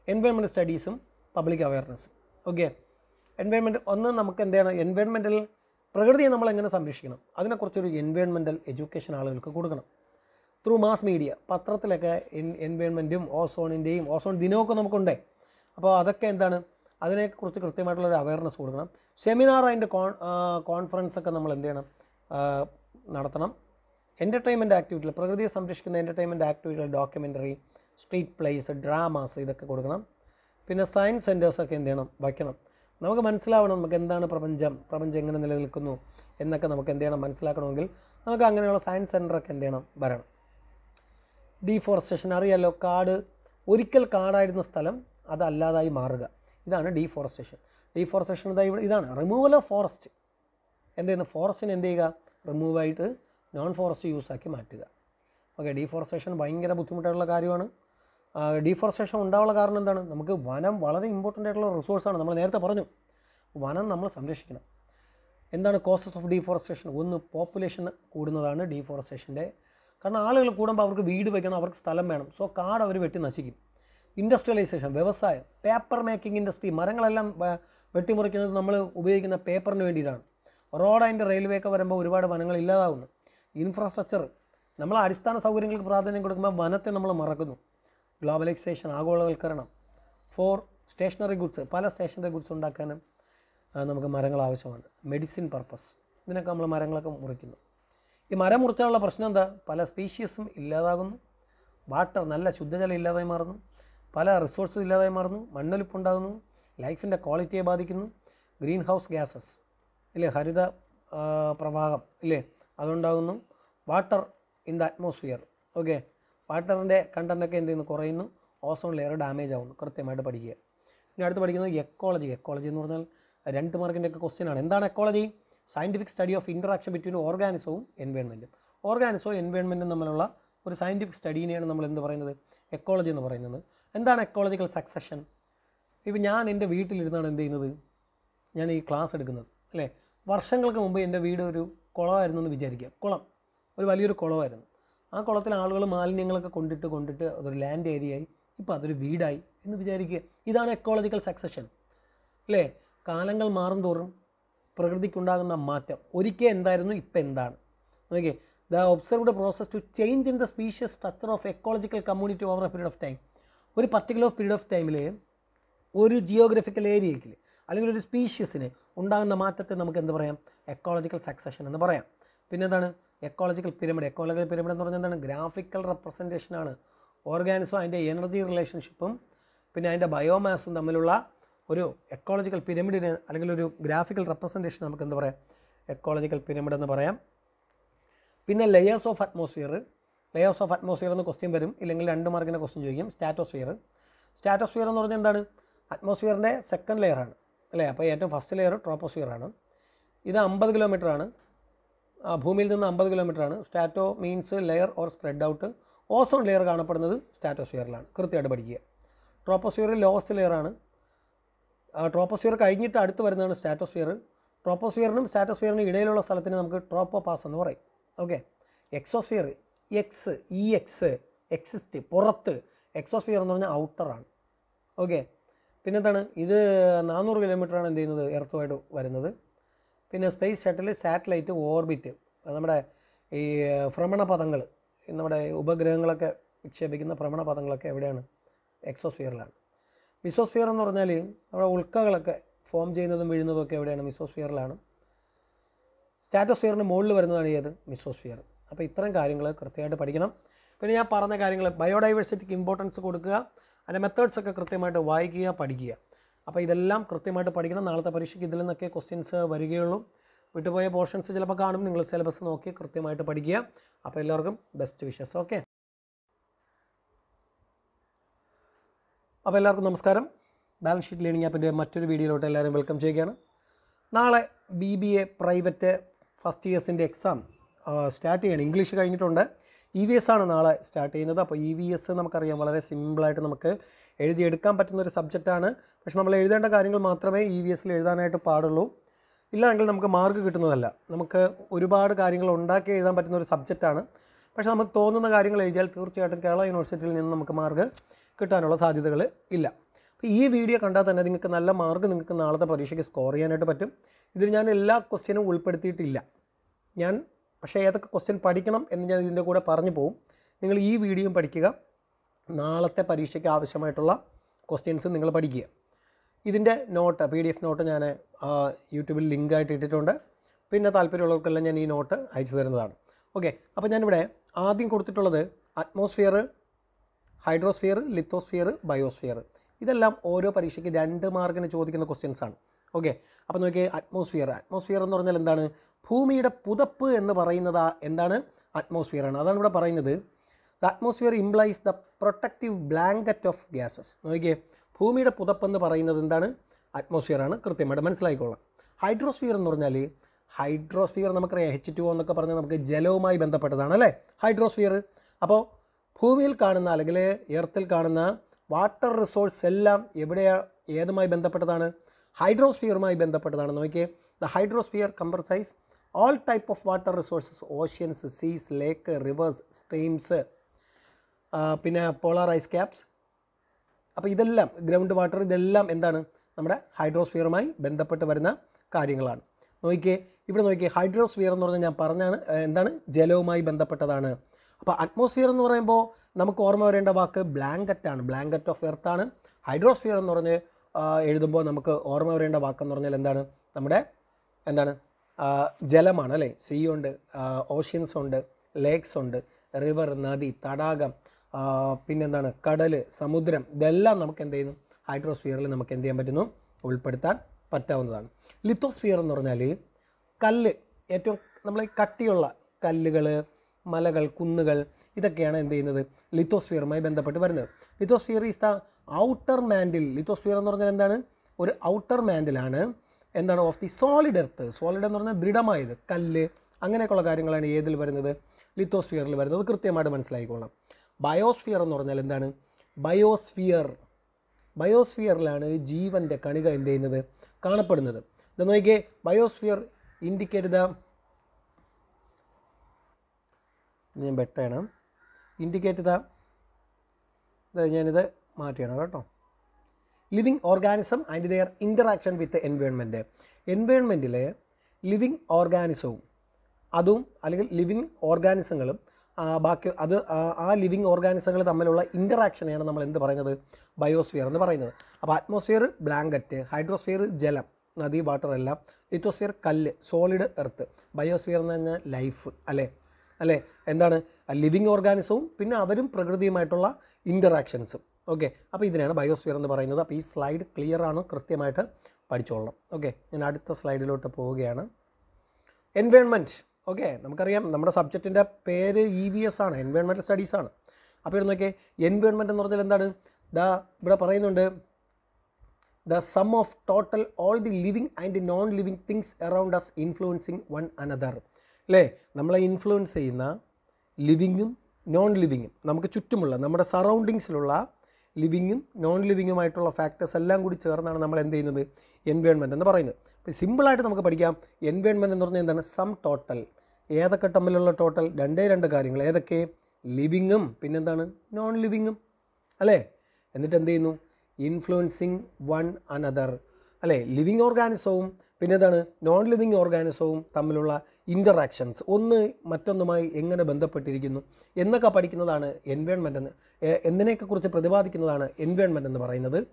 എൻവയോൺമെന്റ് സ്റ്റഡീസും പബ്ലിക് അവയർനെസ് ഓക്കെ എൻവയോൺമെന്റ് ഒന്ന് നമുക്ക് എന്താണ്? എൻവയോൺമെന്റൽ പ്രകൃതിയെ നമ്മൾ എങ്ങനെ സംരക്ഷിക്കണം? അതിനെക്കുറിച്ചൊരു എൻവയോൺമെന്റൽ എഡ്യൂക്കേഷൻ ആളുകൾക്ക് കൊടുക്കണം. ത്രൂ മാസ് മീഡിയ പത്രത്തിലൊക്കെ എൻ എൻവയോൺമെന്റും ഓസോണിന്റെയും ഓസോൺ ദിനമൊക്കെ നമുക്കുണ്ടേ. അപ്പോൾ അതൊക്കെ എന്താണ്? അതിനെക്കുറിച്ച് കൃത്യമായിട്ടുള്ള ഒരു അവയർനെസ് കൊടുക്കണം. സെമിനാർ അതിന്റെ കോൺ കോൺഫറൻസ് ഒക്കെ നമ്മൾ എന്ത് ചെയ്യണം? നടത്തണം. എന്റർടൈൻമെന്റ് ആക്ടിവിറ്റികൾ പ്രകൃതിയെ സംരക്ഷിക്കുന്ന എന്റർടൈൻമെന്റ് ആക്ടിവിറ്റികൾ ഡോക്യുമെന്ററി സ്ട്രീറ്റ് പ്ലേസ് ഡ്രാമാസ് ഇതൊക്കെ കൊടുക്കണം. പിന്നെ സയൻസ് സെന്റേഴ്സൊക്കെ എന്ത് ചെയ്യണം? വയ്ക്കണം. നമുക്ക് മനസ്സിലാവണം നമുക്ക് എന്താണ് പ്രപഞ്ചം? പ്രപഞ്ചം എങ്ങനെ നിലനിൽക്കുന്നു എന്നൊക്കെ നമുക്ക് എന്ത് ചെയ്യണം? മനസ്സിലാക്കണമെങ്കിൽ നമുക്ക് അങ്ങനെയുള്ള സയൻസ് സെന്ററൊക്കെ എന്ത് ചെയ്യണം? വരണം. ഡീഫോറസ്റ്റേഷൻ അറിയാലോ? കാട്. ഒരിക്കൽ കാടായിരുന്ന സ്ഥലം അതല്ലാതായി മാറുക. ഇതാണ് ഡീഫോറസ്റ്റേഷൻ ഡീഫോറസ്റ്റേഷൻ ഇതാ ഇവിടെ? ഇതാണ് റിമൂവൽ ഓഫ് ഫോറസ്റ്റ് എന്ത് ചെയ്യുന്നത് ഫോറസ്റ്റിനെ എന്ത് ചെയ്യുക? റിമൂവായിട്ട് നോൺ ഫോറസ്റ്റ് യൂസാക്കി മാറ്റുക. ഓക്കെ ഡീഫോറസ്റ്റേഷൻ ഭയങ്കര ബുദ്ധിമുട്ടായിട്ടുള്ള കാര്യമാണ്. ഡീഫോറസ്റ്റേഷൻ ഉണ്ടാവാനുള്ള കാരണം എന്താണ്? നമുക്ക് വനം വളരെ ഇമ്പോർട്ടന്റ് ആയിട്ടുള്ള റിസോഴ്സാണ് നമ്മൾ നേരത്തെ പറഞ്ഞു. വനം നമ്മൾ സംരക്ഷിക്കണം. എന്താണ് കോസസ് ഓഫ് ഡീഫോറസ്റ്റേഷൻ ഒന്ന് പോപ്പുലേഷൻ കൂടുന്നതാണ് ഡീഫോറസ്റ്റേഷന്റെ കാരണം ആളുകൾ കൂടുമ്പോൾ അവർക്ക് വീട് വയ്ക്കണം അവർക്ക് സ്ഥലം വേണം. സോ കാട് അവർ വെട്ടി നശിക്കും. ഇൻഡസ്ട്രിയലൈസേഷൻ വ്യവസായം പേപ്പർ മേക്കിംഗ് ഇൻഡസ്ട്രി മരങ്ങളെല്ലാം വെട്ടിമുറിക്കുന്നത് നമ്മൾ ഉപയോഗിക്കുന്ന പേപ്പറിന് വേണ്ടിയിട്ടാണ്. റോഡ് ആൻഡ് റെയിൽവേ ഒക്കെ വരുമ്പോൾ ഒരുപാട് വനങ്ങൾ ഇല്ലാതാവുന്നു. ഇൻഫ്രാസ്ട്രക്ചർ നമ്മൾ അടിസ്ഥാന സൗകര്യങ്ങൾക്ക് പ്രാധാന്യം കൊടുക്കുമ്പോൾ വനത്തെ നമ്മൾ മറക്കുന്നു. ഗ്ലോബലൈസേഷൻ ആഗോളവൽക്കരണം ഫോർ സ്റ്റേഷനറി ഗുഡ്സ് പല സ്റ്റേഷനറി ഗുഡ്സ് ഉണ്ടാക്കാനും നമുക്ക് മരങ്ങൾ ആവശ്യമാണ്. മെഡിസിൻ പർപ്പസ് ഇതിനൊക്കെ നമ്മൾ മരങ്ങളൊക്കെ മുറിക്കുന്നു. ഈ മരം മുറിച്ചാലുള്ള പ്രശ്നം എന്താ? പല സ്പീഷീസും ഇല്ലാതാകുന്നു. വാട്ടർ നല്ല ശുദ്ധജലം ഇല്ലാതായി മാറുന്നു. പല റിസോഴ്സും ഇല്ലാതായി മാറുന്നു മണ്ണൊലിപ്പുണ്ടാകുന്നു ലൈഫിന്റെ ക്വാളിറ്റിയെ ബാധിക്കുന്നു ഗ്രീൻ ഹൗസ് ഗ്യാസസ് ഇല്ലേ ഹരിത പ്രവാഹം ഇല്ലേ അതുണ്ടാകുന്നു water in the atmosphere okay വാട്ടറിന്റെ കണ്ടന്റൊക്കെ എന്ത് ചെയ്യുന്നു? കുറയുന്നു ഓസോൺ ലെയർ ഡാമേജ് ആവുന്നു കൃത്യമായിട്ട് പഠിക്കുക. ഇനി അടുത്ത് പഠിക്കുന്നത് എക്കോളജി എക്കോളജി എന്ന് പറഞ്ഞാൽ രണ്ട് മാർക്കിന്റെ ഒക്കെ ക്വസ്റ്റ്യൻ ആണ്. എന്താണ് ecology scientific study of interaction between ഓർഗാനിസവും എൻവയോൺമെന്റും ഓർഗാനിസവും എൻവയോൺമെന്റും തമ്മിലുള്ള ഒരു സയന്റിഫിക് സ്റ്റഡീനെയാണ് നമ്മൾ എന്ത് പറയുന്നത്? എക്കോളജി എന്ന് പറയുന്നത്. എന്താണ് എക്കോളജിക്കൽ സക്സഷൻ ഇപ്പം ഞാൻ എന്റെ വീട്ടിലിരുന്നാണ് എന്ത് ചെയ്യുന്നത്? ഞാൻ ഈ ക്ലാസ് എടുക്കുന്നത് അല്ലേ? വർഷങ്ങൾക്ക് മുമ്പ് എന്റെ വീട് ഒരു കുളമായിരുന്നു എന്ന് വിചാരിക്കുക. കുളം ഒരു വലിയൊരു കുളമായിരുന്നു. ആ കുളത്തിൽ ആളുകൾ മാലിന്യങ്ങളൊക്കെ കൊണ്ടിട്ട് കൊണ്ടിട്ട് അതൊരു ലാൻഡ് ഏരിയയായി ഇപ്പോൾ അതൊരു വീടായി എന്ന് വിചാരിക്കുക. ഇതാണ് എക്കോളജിക്കൽ സക്സഷൻ അല്ലേ? കാലങ്ങൾ മാറും തോറും പ്രകൃതിക്കുണ്ടാകുന്ന മാറ്റം ഒരിക്കൽ എന്തായിരുന്നു ഇപ്പം എന്താണ്? നോക്കിയേ the observed process to change in the species structure of ecological community over a period of time ഒരു പർട്ടിക്കുലർ പീരീഡ് ഓഫ് ടൈമിൽ ഒരു ജിയോഗ്രഫിക്കൽ ഏരിയയ്ക്ക് അല്ലെങ്കിൽ ഒരു സ്പീഷ്യസിന് ഉണ്ടാകുന്ന മാറ്റത്തെ നമുക്ക് എന്ത് പറയാം? എക്കോളജിക്കൽ സക്സഷൻ എന്ന് പറയാം. പിന്നെ എന്താണ് എക്കോളജിക്കൽ പിരമിഡ് എക്കോളജിക്കൽ പിരമിഡ് എന്ന് പറഞ്ഞാൽ എന്താണ്? ഗ്രാഫിക്കൽ റെപ്രസെന്റേഷൻ ആണ്. ഓർഗാനിസം അതിന്റെ എനർജി റിലേഷൻഷിപ്പും പിന്നെ അതിന്റെ ബയോമാസും തമ്മിലുള്ള ഒരു എക്കോളജിക്കൽ പിരമിഡിന് അല്ലെങ്കിൽ ഒരു ഗ്രാഫിക്കൽ റെപ്രസെന്റേഷൻ നമുക്ക് എന്ത് പറയാം? എക്കോളജിക്കൽ പിരമിഡ് എന്ന് പറയാം. പിന്നെ layers of atmosphere layers of atmosphere എന്ന് ക്വസ്റ്റ്യൻ വരും. ഇല്ലെങ്കിൽ രണ്ട് മാർക്കിന്റെ ക്വസ്റ്റ്യൻ ചോദിക്കും. സ്റ്റാറ്റോസ്ഫിയർ സ്റ്റാറ്റോസ്ഫിയർ എന്ന് പറഞ്ഞാൽ എന്താണ്? അറ്റ്മോസ്ഫിയറിന്റെ സെക്കൻഡ് ലെയറാണ് അല്ലേ? അപ്പോൾ ഏറ്റവും ഫസ്റ്റ് ലെയർ ട്രോപ്പോസ്ഫിയർ ആണ്. ഇത് അമ്പത് കിലോമീറ്റർ ആണ്. ഭൂമിയിൽ നിന്ന് അമ്പത് കിലോമീറ്റർ ആണ്. Strato means layer or spread out ozone layer കാണപ്പെടുന്നത് സ്റ്റാറ്റോസ്ഫിയറിലാണ് കൃത്യമായിട്ട് പഠിക്കുക. ട്രോപ്പോസ്ഫിയർ ലോവസ്റ്റ് ലെയർ ആണ്. ട്രോപ്പോസ്ഫിയർ കഴിഞ്ഞിട്ട് അടുത്ത് വരുന്നതാണ് സ്റ്റാറ്റോസ്ഫിയർ ട്രോപ്പോസ്ഫിയറിനും സ്റ്റാറ്റോസ്ഫിയറിനും ഇടയിലുള്ള സ്ഥലത്തിന് നമുക്ക് ട്രോപ്പോ പാസ് എന്ന് പറയും. Okay exosphere ex e ex exist പുറത്ത്. എക്സോസ്ഫിയർ എന്ന് പറഞ്ഞാൽ ഔട്ടറാണ് ഓക്കെ പിന്നെന്താണ്? ഇത് നാനൂറ് കിലോമീറ്ററാണ് എന്ത് ചെയ്യുന്നത് എർത്തുമായിട്ട് വരുന്നത്. പിന്നെ സ്പേസ് ഷട്ടിൽ സാറ്റലൈറ്റ് ഓർബിറ്റ് നമ്മുടെ ഈ ഭ്രമണപഥങ്ങൾ. നമ്മുടെ ഉപഗ്രഹങ്ങളൊക്കെ വിക്ഷേപിക്കുന്ന ഭ്രമണപഥങ്ങളൊക്കെ എവിടെയാണ്? എക്സോസ്ഫിയറിലാണ് മിസോസ്ഫിയർ എന്ന് പറഞ്ഞാൽ നമ്മുടെ ഉൾക്കകളൊക്കെ ഫോം ചെയ്യുന്നതും വീഴുന്നതും ഒക്കെ എവിടെയാണ്? മിസോസ്ഫിയറിലാണ് സ്റ്റാറ്റോസ്ഫിയറിന് മുകളിൽ വരുന്നതാണ് ഏത്? മിസോസ്ഫിയർ അപ്പോൾ ഇത്തരം കാര്യങ്ങൾ കൃത്യമായിട്ട് പഠിക്കണം. പിന്നെ ഞാൻ പറഞ്ഞ കാര്യങ്ങൾ ബയോഡൈവേഴ്സിറ്റിക്ക് ഇമ്പോർട്ടൻസ് കൊടുക്കുക. അതിന്റെ മെത്തേഡ്സ് ഒക്കെ കൃത്യമായിട്ട് വായിക്കുക പഠിക്കുക. അപ്പോൾ ഇതെല്ലാം കൃത്യമായിട്ട് പഠിക്കണം. നാളത്തെ പരീക്ഷയ്ക്ക് ഇതിൽ നിന്നൊക്കെ ക്വസ്റ്റ്യൻസ് വരികയുള്ളൂ. വിട്ടുപോയ പോർഷൻസ് ചിലപ്പോൾ കാണും. നിങ്ങൾ സിലബസ് നോക്കി കൃത്യമായിട്ട് പഠിക്കുക. അപ്പോൾ എല്ലാവർക്കും ബെസ്റ്റ് വിഷസ് ഓക്കെ അപ്പോൾ എല്ലാവർക്കും നമസ്കാരം. ബാലൻസ് ഷീറ്റ് ലേണിംഗ് ആപ്പിന്റെ മറ്റൊരു വീഡിയോയിലോട്ട് എല്ലാവരും വെൽക്കം ചെയ്യുകയാണ്. നാളെ B B A private first ഇയേഴ്സിന്റെ exam start ചെയ്യണം. ഇംഗ്ലീഷ് കഴിഞ്ഞിട്ടുണ്ട്. ഇ വി എസ് ആണ് നാളെ സ്റ്റാർട്ട് ചെയ്യുന്നത്. അപ്പോൾ ഇ വി എസ് നമുക്കറിയാം. വളരെ സിമ്പിളായിട്ട് നമുക്ക് എഴുതിയെടുക്കാൻ പറ്റുന്ന ഒരു സബ്ജക്റ്റാണ് പക്ഷേ നമ്മൾ എഴുതേണ്ട കാര്യങ്ങൾ മാത്രമേ ഇ വി എസിൽ എഴുതാനായിട്ട് പാടുള്ളൂ. ഇല്ലായെങ്കിൽ നമുക്ക് മാർക്ക് കിട്ടുന്നതല്ല. നമുക്ക് ഒരുപാട് കാര്യങ്ങൾ ഉണ്ടാക്കി എഴുതാൻ പറ്റുന്ന ഒരു സബ്ജക്റ്റാണ് പക്ഷേ നമുക്ക് തോന്നുന്ന കാര്യങ്ങൾ എഴുതിയാൽ തീർച്ചയായിട്ടും കേരള യൂണിവേഴ്സിറ്റിയിൽ നിന്ന് നമുക്ക് മാർക്ക് കിട്ടാനുള്ള സാധ്യതകൾ ഇല്ല. അപ്പോൾ ഈ വീഡിയോ കണ്ടാൽ തന്നെ നിങ്ങൾക്ക് നല്ല മാർക്ക് നിങ്ങൾക്ക് നാളത്തെ പരീക്ഷയ്ക്ക് സ്കോർ ചെയ്യാനായിട്ട് പറ്റും. ഇതിൽ ഞാൻ എല്ലാ ക്വസ്റ്റ്യനും ഉൾപ്പെടുത്തിയിട്ടില്ല. ഞാൻ പക്ഷേ ഏതൊക്കെ ക്വസ്റ്റ്യൻ പഠിക്കണം എന്ന് ഞാൻ ഇതിന്റെ കൂടെ പറഞ്ഞു പോകും നിങ്ങൾ ഈ വീഡിയോയും പഠിക്കുക. നാളത്തെ പരീക്ഷയ്ക്ക് ആവശ്യമായിട്ടുള്ള ക്വസ്റ്റ്യൻസ് നിങ്ങൾ പഠിക്കുക. ഇതിന്റെ note P D F note ഞാൻ യൂട്യൂബിൽ ലിങ്കായിട്ട് ഇട്ടിട്ടുണ്ട്. പിന്നെ താല്പര്യമുള്ളവർക്കെല്ലാം ഞാൻ ഈ നോട്ട് അയച്ചു തരുന്നതാണ്. ഓക്കെ അപ്പോൾ ഞാനിവിടെ ആദ്യം കൊടുത്തിട്ടുള്ളത് അറ്റ്മോസ്ഫിയർ ഹൈഡ്രോസ്ഫിയർ ലിത്തോസ്ഫിയർ ബയോസ്ഫിയർ ഇതെല്ലാം ഓരോ പരീക്ഷയ്ക്ക് രണ്ട് മാർക്കിന് ചോദിക്കുന്ന ക്വസ്റ്റ്യൻസാണ് ഓക്കെ അപ്പോൾ നോക്കിയാൽ അറ്റ്മോസ്ഫിയർ അറ്റ്മോസ്ഫിയർ എന്ന് പറഞ്ഞാൽ എന്താണ്? ഭൂമിയുടെ പുതപ്പ് എന്ന് പറയുന്നത് എന്താണ്? അറ്റ്മോസ്ഫിയർ ആണ്. അതാണ് ഇവിടെ പറയുന്നത്. The atmosphere implies the protective blanket of gases നോക്കിയേ ഭൂമിയുടെ പുതപ്പ് എന്ന് പറയുന്നത് എന്താണ്? അറ്റ്മോസ്ഫിയർ ആണ്. കൃത്യമായിട്ട് മനസ്സിലാക്കിക്കോളാം ഹൈഡ്രോസ്ഫിയർ എന്ന് പറഞ്ഞാൽ ഹൈഡ്രോസ്ഫിയർ നമുക്കറിയാം എച്ച് ടു എന്നൊക്കെ പറഞ്ഞാൽ നമുക്ക് ജലവുമായി ബന്ധപ്പെട്ടതാണ് അല്ലേ? ഹൈഡ്രോസ്ഫിയർ അപ്പോൾ ഭൂമിയിൽ കാണുന്ന അല്ലെങ്കിൽ എർത്തിൽ കാണുന്ന വാട്ടർ റിസോഴ്സ് എല്ലാം എവിടെയാ ഏതുമായി ബന്ധപ്പെട്ടതാണ്? ഹൈഡ്രോസ്ഫിയറുമായി ബന്ധപ്പെട്ടതാണ്. നോക്കിയേ the hydrosphere comprises all type of water resources oceans seas lake rivers streams പിന്നെ പോളാർ ഐസ് ക്യാപ്സ് അപ്പോൾ ഇതെല്ലാം ഗ്രൗണ്ട് വാട്ടർ ഇതെല്ലാം എന്താണ്? നമ്മുടെ ഹൈഡ്രോസ്ഫിയറുമായി ബന്ധപ്പെട്ട് വരുന്ന കാര്യങ്ങളാണ്. നോക്കിയേ ഇവിടെ നോക്കിയേ ഹൈഡ്രോസ്ഫിയർ എന്ന് പറഞ്ഞാൽ ഞാൻ പറഞ്ഞാണ് എന്താണ്? ജലവുമായി ബന്ധപ്പെട്ടതാണ്. അപ്പോൾ അറ്റ്മോസ്ഫിയർ എന്ന് പറയുമ്പോൾ നമുക്ക് ഓർമ്മ വരേണ്ട വാക്ക് ബ്ലാങ്കറ്റ് ആണ്. ബ്ലാങ്കറ്റ് ഓഫ് എർത്ത് ആണ്. ഹൈഡ്രോസ്ഫിയർ എന്ന് പറഞ്ഞ് എഴുതുമ്പോൾ നമുക്ക് ഓർമ്മ വരേണ്ട വാക്കെന്ന് പറഞ്ഞാൽ എന്താണ്? നമ്മുടെ എന്താണ്? ജലമാണ് അല്ലേ സീ ഉണ്ട് ഓഷ്യൻസ് ഉണ്ട് ലേക്സ് ഉണ്ട് റിവർ നദി തടാകം പിന്നെന്താണ്? കടൽ സമുദ്രം ഇതെല്ലാം നമുക്ക് എന്ത് ചെയ്യുന്നു? ഹൈഡ്രോസ്ഫിയറിൽ നമുക്ക് എന്ത് ചെയ്യാൻ പറ്റുന്നു? ഉൾപ്പെടുത്താൻ പറ്റാവുന്നതാണ്. ലിത്തോസ്ഫിയർ എന്ന് പറഞ്ഞാൽ കല്ല് ഏറ്റവും നമ്മൾ കട്ടിയുള്ള കല്ലുകൾ മലകൾ കുന്നുകൾ ഇതൊക്കെയാണ് എന്ത് ചെയ്യുന്നത്? ലിത്തോസ്ഫിയറുമായി ബന്ധപ്പെട്ട് വരുന്നത്. Lithosphere is the outer mantle. Lithosphere എന്ന് പറഞ്ഞാൽ എന്താണ്? ഒരു ഔട്ടർ മാൻഡിലാണ് എന്താണ് of the solid earth solid എന്ന് പറഞ്ഞാൽ ദൃഢമായത്. കല്ല് അങ്ങനെയൊക്കെയുള്ള കാര്യങ്ങളാണ് ഏതിൽ വരുന്നത്? ലിത്തോസ്ഫിയറിൽ വരുന്നത്. കൃത്യമായിട്ട് മനസ്സിലാക്കിക്കോളാം ബയോസ്ഫിയർ എന്ന് പറഞ്ഞാൽ എന്താണ്? ബയോസ്ഫിയർ ബയോസ്ഫിയറിലാണ് ജീവന്റെ കണിക എന്ത് ചെയ്യുന്നത്? കാണപ്പെടുന്നത്. ഇത് നോക്കിയേ ബയോസ്ഫിയർ ഇൻഡിക്കേറ്റ് ദ ഞാൻ ബെട്ടാണ് ഇൻഡിക്കേറ്റ് ദ ഞാനിത് മാറ്റിയാണ് കേട്ടോ. Living organism and their interaction with environment എൻവയോൺമെന്റിലെ living ഓർഗാനിസവും അതും അല്ലെങ്കിൽ ലിവിങ് ഓർഗാനിസങ്ങളും ബാക്കി അത് ആ ലിവിങ് ഓർഗാനിസങ്ങൾ തമ്മിലുള്ള ഇന്ററാക്ഷനെയാണ് നമ്മൾ എന്ത് പറയുന്നത്? ബയോസ്ഫിയർ എന്ന് പറയുന്നത്. അപ്പോൾ അറ്റ്മോസ്ഫിയർ ബ്ലാങ്കറ്റ് ഹൈഡ്രോസ്ഫിയർ ജലം നദി വാട്ടർ എല്ലാം ലിറ്റോസ്ഫിയർ കല്ല് സോളിഡ് എർത്ത്. ബയോസ്ഫിയർ എന്ന് പറഞ്ഞാൽ ലൈഫ് അല്ലേ? അല്ലേ? എന്താണ്? ലിവിങ് ഓർഗാനിസവും പിന്നെ അവരും പ്രകൃതിയുമായിട്ടുള്ള ഇന്ററാക്ഷൻസും ഓക്കെ അപ്പോൾ ഇതിനാണ് ബയോസ്ഫിയർ എന്ന് പറയുന്നത്. അപ്പോൾ ഈ സ്ലൈഡ് ക്ലിയർ ആണ്? കൃത്യമായിട്ട് പഠിച്ചോളണം. ഓക്കെ ഞാൻ അടുത്ത സ്ലൈഡിലോട്ട് പോവുകയാണ്. എൻവയോൺമെന്റ് ഓക്കെ നമുക്കറിയാം നമ്മുടെ സബ്ജക്റ്റിന്റെ പേര് ഇ വി എസ് ആണ്. എൻവയോൺമെന്റൽ സ്റ്റഡീസ് ആണ്. അപ്പോൾ ഇവിടെ നോക്കിയേ. എൻവയോൺമെന്റ് എന്ന് പറഞ്ഞാൽ എന്താണ്? ദ ഇവിടെ പറയുന്നുണ്ട്. The sum of total all the living and non living things around us influencing one another അല്ലേ നമ്മളെ ഇൻഫ്ലുവൻസ് ചെയ്യുന്ന ലിവിങ്ങും നോൺ ലിവിങ്ങും നമുക്ക് ചുറ്റുമുള്ള നമ്മുടെ സറൗണ്ടിങ്സിലുള്ള ലിവിങ്ങും നോൺ ലിവിങ്ങുമായിട്ടുള്ള ഫാക്ടേഴ്സ് എല്ലാം കൂടി ചേർന്നാണ് നമ്മൾ എന്ത് ചെയ്യുന്നത്? എൻവയോൺമെന്റ് എന്ന് പറയുന്നത്. അപ്പോൾ സിമ്പിളായിട്ട് നമുക്ക് പഠിക്കാം. എൻവയോൺമെന്റ് എന്ന് പറഞ്ഞാൽ എന്താണ്? സം ടോട്ടൽ ഏതൊക്കെ തമ്മിലുള്ള ടോട്ടൽ രണ്ടേ രണ്ട് കാര്യങ്ങൾ. ഏതൊക്കെ? ലിവിങ്ങും. പിന്നെന്താണ്? നോൺ ലിവിങ്ങും അല്ലേ? എന്നിട്ട് എന്ത് ചെയ്യുന്നു? ഇൻഫ്ലുവൻസിങ് വൺ അനദർ അല്ലേ? ലിവിങ് ഓർഗാനിസവും പിന്നെ എന്താണ്? നോൺ ലിവിങ് ഓർഗാനിസവും തമ്മിലുള്ള ഇന്ററാക്ഷൻസ് ഒന്ന് മറ്റൊന്നുമായി എങ്ങനെ ബന്ധപ്പെട്ടിരിക്കുന്നു? എന്നൊക്കെ പഠിക്കുന്നതാണ് എൻവയോൺമെന്റ് എന്ന്. എന്തിനെയൊക്കെക്കുറിച്ച് എന്തിനെയൊക്കെ കുറിച്ച് പ്രതിപാദിക്കുന്നതാണ് എൻവയോൺമെന്റ് എന്ന് പറയുന്നത്.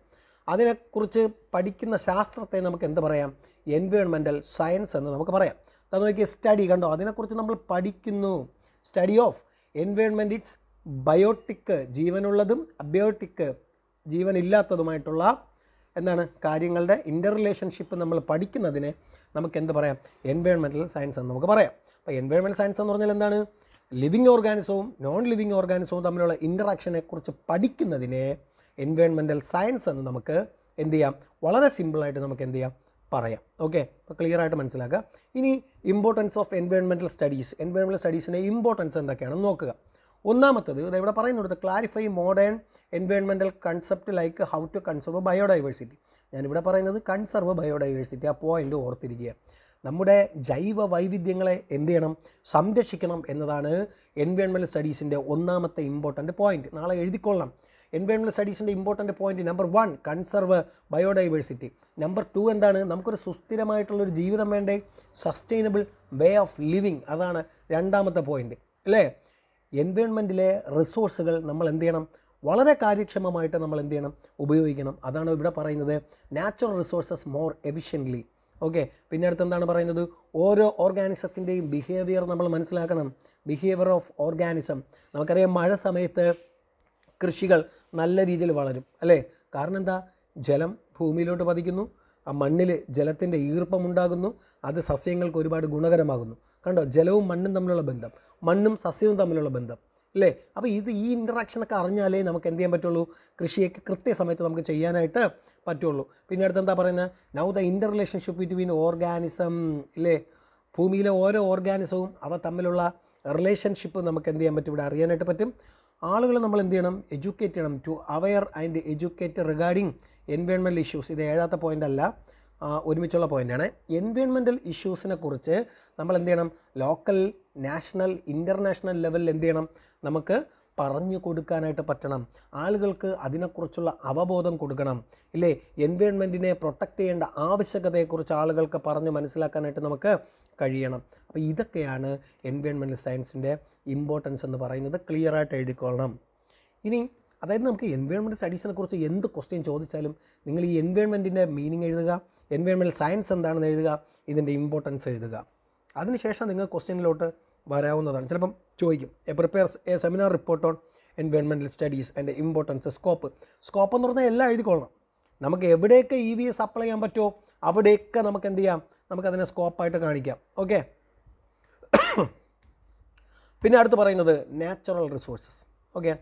അതിനെക്കുറിച്ച് പഠിക്കുന്ന ശാസ്ത്രത്തെ നമുക്ക് എന്ത് പറയാം? എൻവയോൺമെന്റൽ സയൻസ് എന്ന് നമുക്ക് പറയാം. അത് നോക്കിയ സ്റ്റഡി കണ്ടോ? അതിനെക്കുറിച്ച് നമ്മൾ പഠിക്കുന്നു. Study of environment its biotic ജീവനുള്ളതും abiotic ജീവനില്ലാത്തതുമായിട്ടുള്ള എന്താണ് കാര്യങ്ങളുടെ ഇന്റർ റിലേഷൻഷിപ്പ് നമ്മൾ പഠിക്കുന്നതിനെ നമുക്ക് എന്ത് പറയാം? എൻവയോൺമെന്റൽ സയൻസ് എന്ന് നമുക്ക് പറയാം. അപ്പോൾ എൻവയോൺമെന്റൽ സയൻസ് എന്ന് പറഞ്ഞാൽ എന്താണ്? ലിവിങ് ഓർഗാനിസവും നോൺ ലിവിങ് ഓർഗാനിസവും തമ്മിലുള്ള ഇന്ററാക്ഷനെ കുറിച്ച് പഠിക്കുന്നതിനെ എൻവയോൺമെന്റൽ സയൻസ് എന്ന് നമുക്ക് എന്ത് ചെയ്യാം? വളരെ സിമ്പിളായിട്ട് നമുക്ക് എന്ത് ചെയ്യാം? പറയാം. ഓക്കെ അപ്പോൾ ക്ലിയർ ആയിട്ട് മനസ്സിലാക്കുക. ഇനി ഇമ്പോർട്ടൻസ് ഓഫ് എൻവയോൺമെന്റൽ സ്റ്റഡീസ് എൻവയോൺമെന്റൽ സ്റ്റഡീസിന്റെ ഇമ്പോർട്ടൻസ് എന്തൊക്കെയാണെന്ന് നോക്കുക. ഒന്നാമത്തത് ഇത് ഇവിടെ പറയുന്നുണ്ട് clarify modern എൻവയോൺമെന്റൽ concept like how to conserve biodiversity ഞാനിവിടെ പറയുന്നത് കൺസർവ് ബയോഡൈവേഴ്സിറ്റി ആ പോയിന്റ് ഓർത്തിരിക്കുക. നമ്മുടെ ജൈവ വൈവിധ്യങ്ങളെ എന്ത് ചെയ്യണം? സംരക്ഷിക്കണം എന്നതാണ് എൻവയോൺമെന്റൽ സ്റ്റഡീസിന്റെ ഒന്നാമത്തെ ഇമ്പോർട്ടന്റ് പോയിന്റ് നാളെ എഴുതിക്കൊള്ളാം എൻവയോൺമെന്റൽ സ്റ്റഡീസിന്റെ important point number one conserve biodiversity number two എന്താണ്? നമുക്കൊരു സുസ്ഥിരമായിട്ടുള്ളൊരു ജീവിതം വേണ്ടേ? സസ്റ്റൈനബിൾ വേ ഓഫ് ലിവിങ് അതാണ് രണ്ടാമത്തെ പോയിന്റ് അല്ലേ? എൻവയോൺമെന്റിലെ റിസോഴ്സുകൾ നമ്മൾ എന്ത് ചെയ്യണം? വളരെ കാര്യക്ഷമമായിട്ട് നമ്മൾ എന്ത് ചെയ്യണം? ഉപയോഗിക്കണം. അതാണ് ഇവിടെ പറയുന്നത് natural resources more efficiently okay പിന്നെ അടുത്ത് എന്താണ് പറയുന്നത്? ഓരോ ഓർഗാനിസത്തിന്റെയും ബിഹേവിയർ നമ്മൾ മനസ്സിലാക്കണം. ബിഹേവിയർ ഓഫ് ഓർഗാനിസം നമുക്കറിയാം മഴ സമയത്ത് കൃഷികൾ നല്ല രീതിയിൽ വളരും. അല്ലേ? കാരണം എന്താ? ജലം ഭൂമിയിലോട്ട് പതിക്കുന്നു. ആ മണ്ണിൽ ജലത്തിന്റെ ഈർപ്പമുണ്ടാകുന്നു അത് സസ്യങ്ങൾക്ക് ഒരുപാട് ഗുണകരമാകുന്നു. കണ്ടോ? ജലവും മണ്ണും തമ്മിലുള്ള ബന്ധം. മണ്ണും സസ്യവും തമ്മിലുള്ള ബന്ധം. അല്ലേ? അപ്പോൾ ഇത് ഈ ഇന്ററാക്ഷനൊക്കെ അറിഞ്ഞാലേ നമുക്ക് എന്ത് ചെയ്യാൻ പറ്റുള്ളൂ? കൃഷിയൊക്കെ കൃത്യസമയത്ത് നമുക്ക് ചെയ്യാനായിട്ട് പറ്റുള്ളൂ. പിന്നെ അടുത്ത് എന്താ പറയുന്നത് now the interrelationship between organism ഇല്ലേ? ഭൂമിയിലെ ഓരോ ഓർഗാനിസവും അവ തമ്മിലുള്ള റിലേഷൻഷിപ്പ് നമുക്ക് എന്ത് ചെയ്യാൻ പറ്റും? ഇവിടെ അറിയാനായിട്ട് പറ്റും. ആളുകൾ നമ്മൾ എന്ത് ചെയ്യണം? എഡ്യൂക്കേറ്റ് ചെയ്യണം. To aware and educate regarding എൻവയോൺമെന്റൽ issues ഇത് ഏഴാത്ത പോയിന്റ് അല്ല. ഒരുമിച്ചുള്ള പോയിന്റാണ് എൻവയോൺമെന്റൽ ഇഷ്യൂസിനെ കുറിച്ച് നമ്മൾ എന്ത് ചെയ്യണം? ലോക്കൽ നാഷണൽ ഇന്റർനാഷണൽ ലെവലിൽ എന്ത് ചെയ്യണം? നമുക്ക് പറഞ്ഞു കൊടുക്കാനായിട്ട് പറ്റണം. ആളുകൾക്ക് അതിനെക്കുറിച്ചുള്ള അവബോധം കൊടുക്കണം. ഇല്ലേ? എൻവയോൺമെന്റിനെ പ്രൊട്ടക്റ്റ് ചെയ്യേണ്ട ആവശ്യകതയെക്കുറിച്ച് ആളുകൾക്ക് പറഞ്ഞ് മനസ്സിലാക്കാനായിട്ട് നമുക്ക് കഴിയണം. അപ്പോൾ ഇതൊക്കെയാണ് എൻവയോൺമെന്റൽ സയൻസിന്റെ ഇമ്പോർട്ടൻസ് എന്ന് പറയുന്നത്. ക്ലിയർ ആയിട്ട് എഴുതിക്കൊള്ളണം. ഇനി അതായത് നമുക്ക് എൻവയോൺമെന്റ് സ്റ്റഡീസിനെ കുറിച്ച് എന്ത് ക്വസ്റ്റ്യൻ ചോദിച്ചാലും നിങ്ങൾ ഈ എൻവയോൺമെന്റിന്റെ മീനിങ് എഴുതുക. എൻവയോൺമെന്റൽ സയൻസ് എന്താണെന്ന് എഴുതുക ഇതിന്റെ ഇമ്പോർട്ടൻസ് എഴുതുക. അതിനുശേഷം നിങ്ങൾ ക്വസ്റ്റ്യനിലോട്ട് വരാവുന്നതാണ്. ചിലപ്പം ചോദിക്കും a prepare a seminar report on എൻവയോൺമെന്റൽ studies and importance scope scope എന്ന് പറഞ്ഞാൽ എല്ലാം എഴുതിക്കൊള്ളണം. നമുക്ക് എവിടെയൊക്കെ ഇ വി എസ് അപ്ലൈ ചെയ്യാൻ പറ്റുമോ അവിടെയൊക്കെ നമുക്ക് എന്ത് ചെയ്യാം? നമുക്കതിനെ സ്കോപ്പായിട്ട് കാണിക്കാം. ഓക്കെ പിന്നെ അടുത്ത് പറയുന്നത് നാച്ചുറൽ റിസോഴ്സസ് ഓക്കെ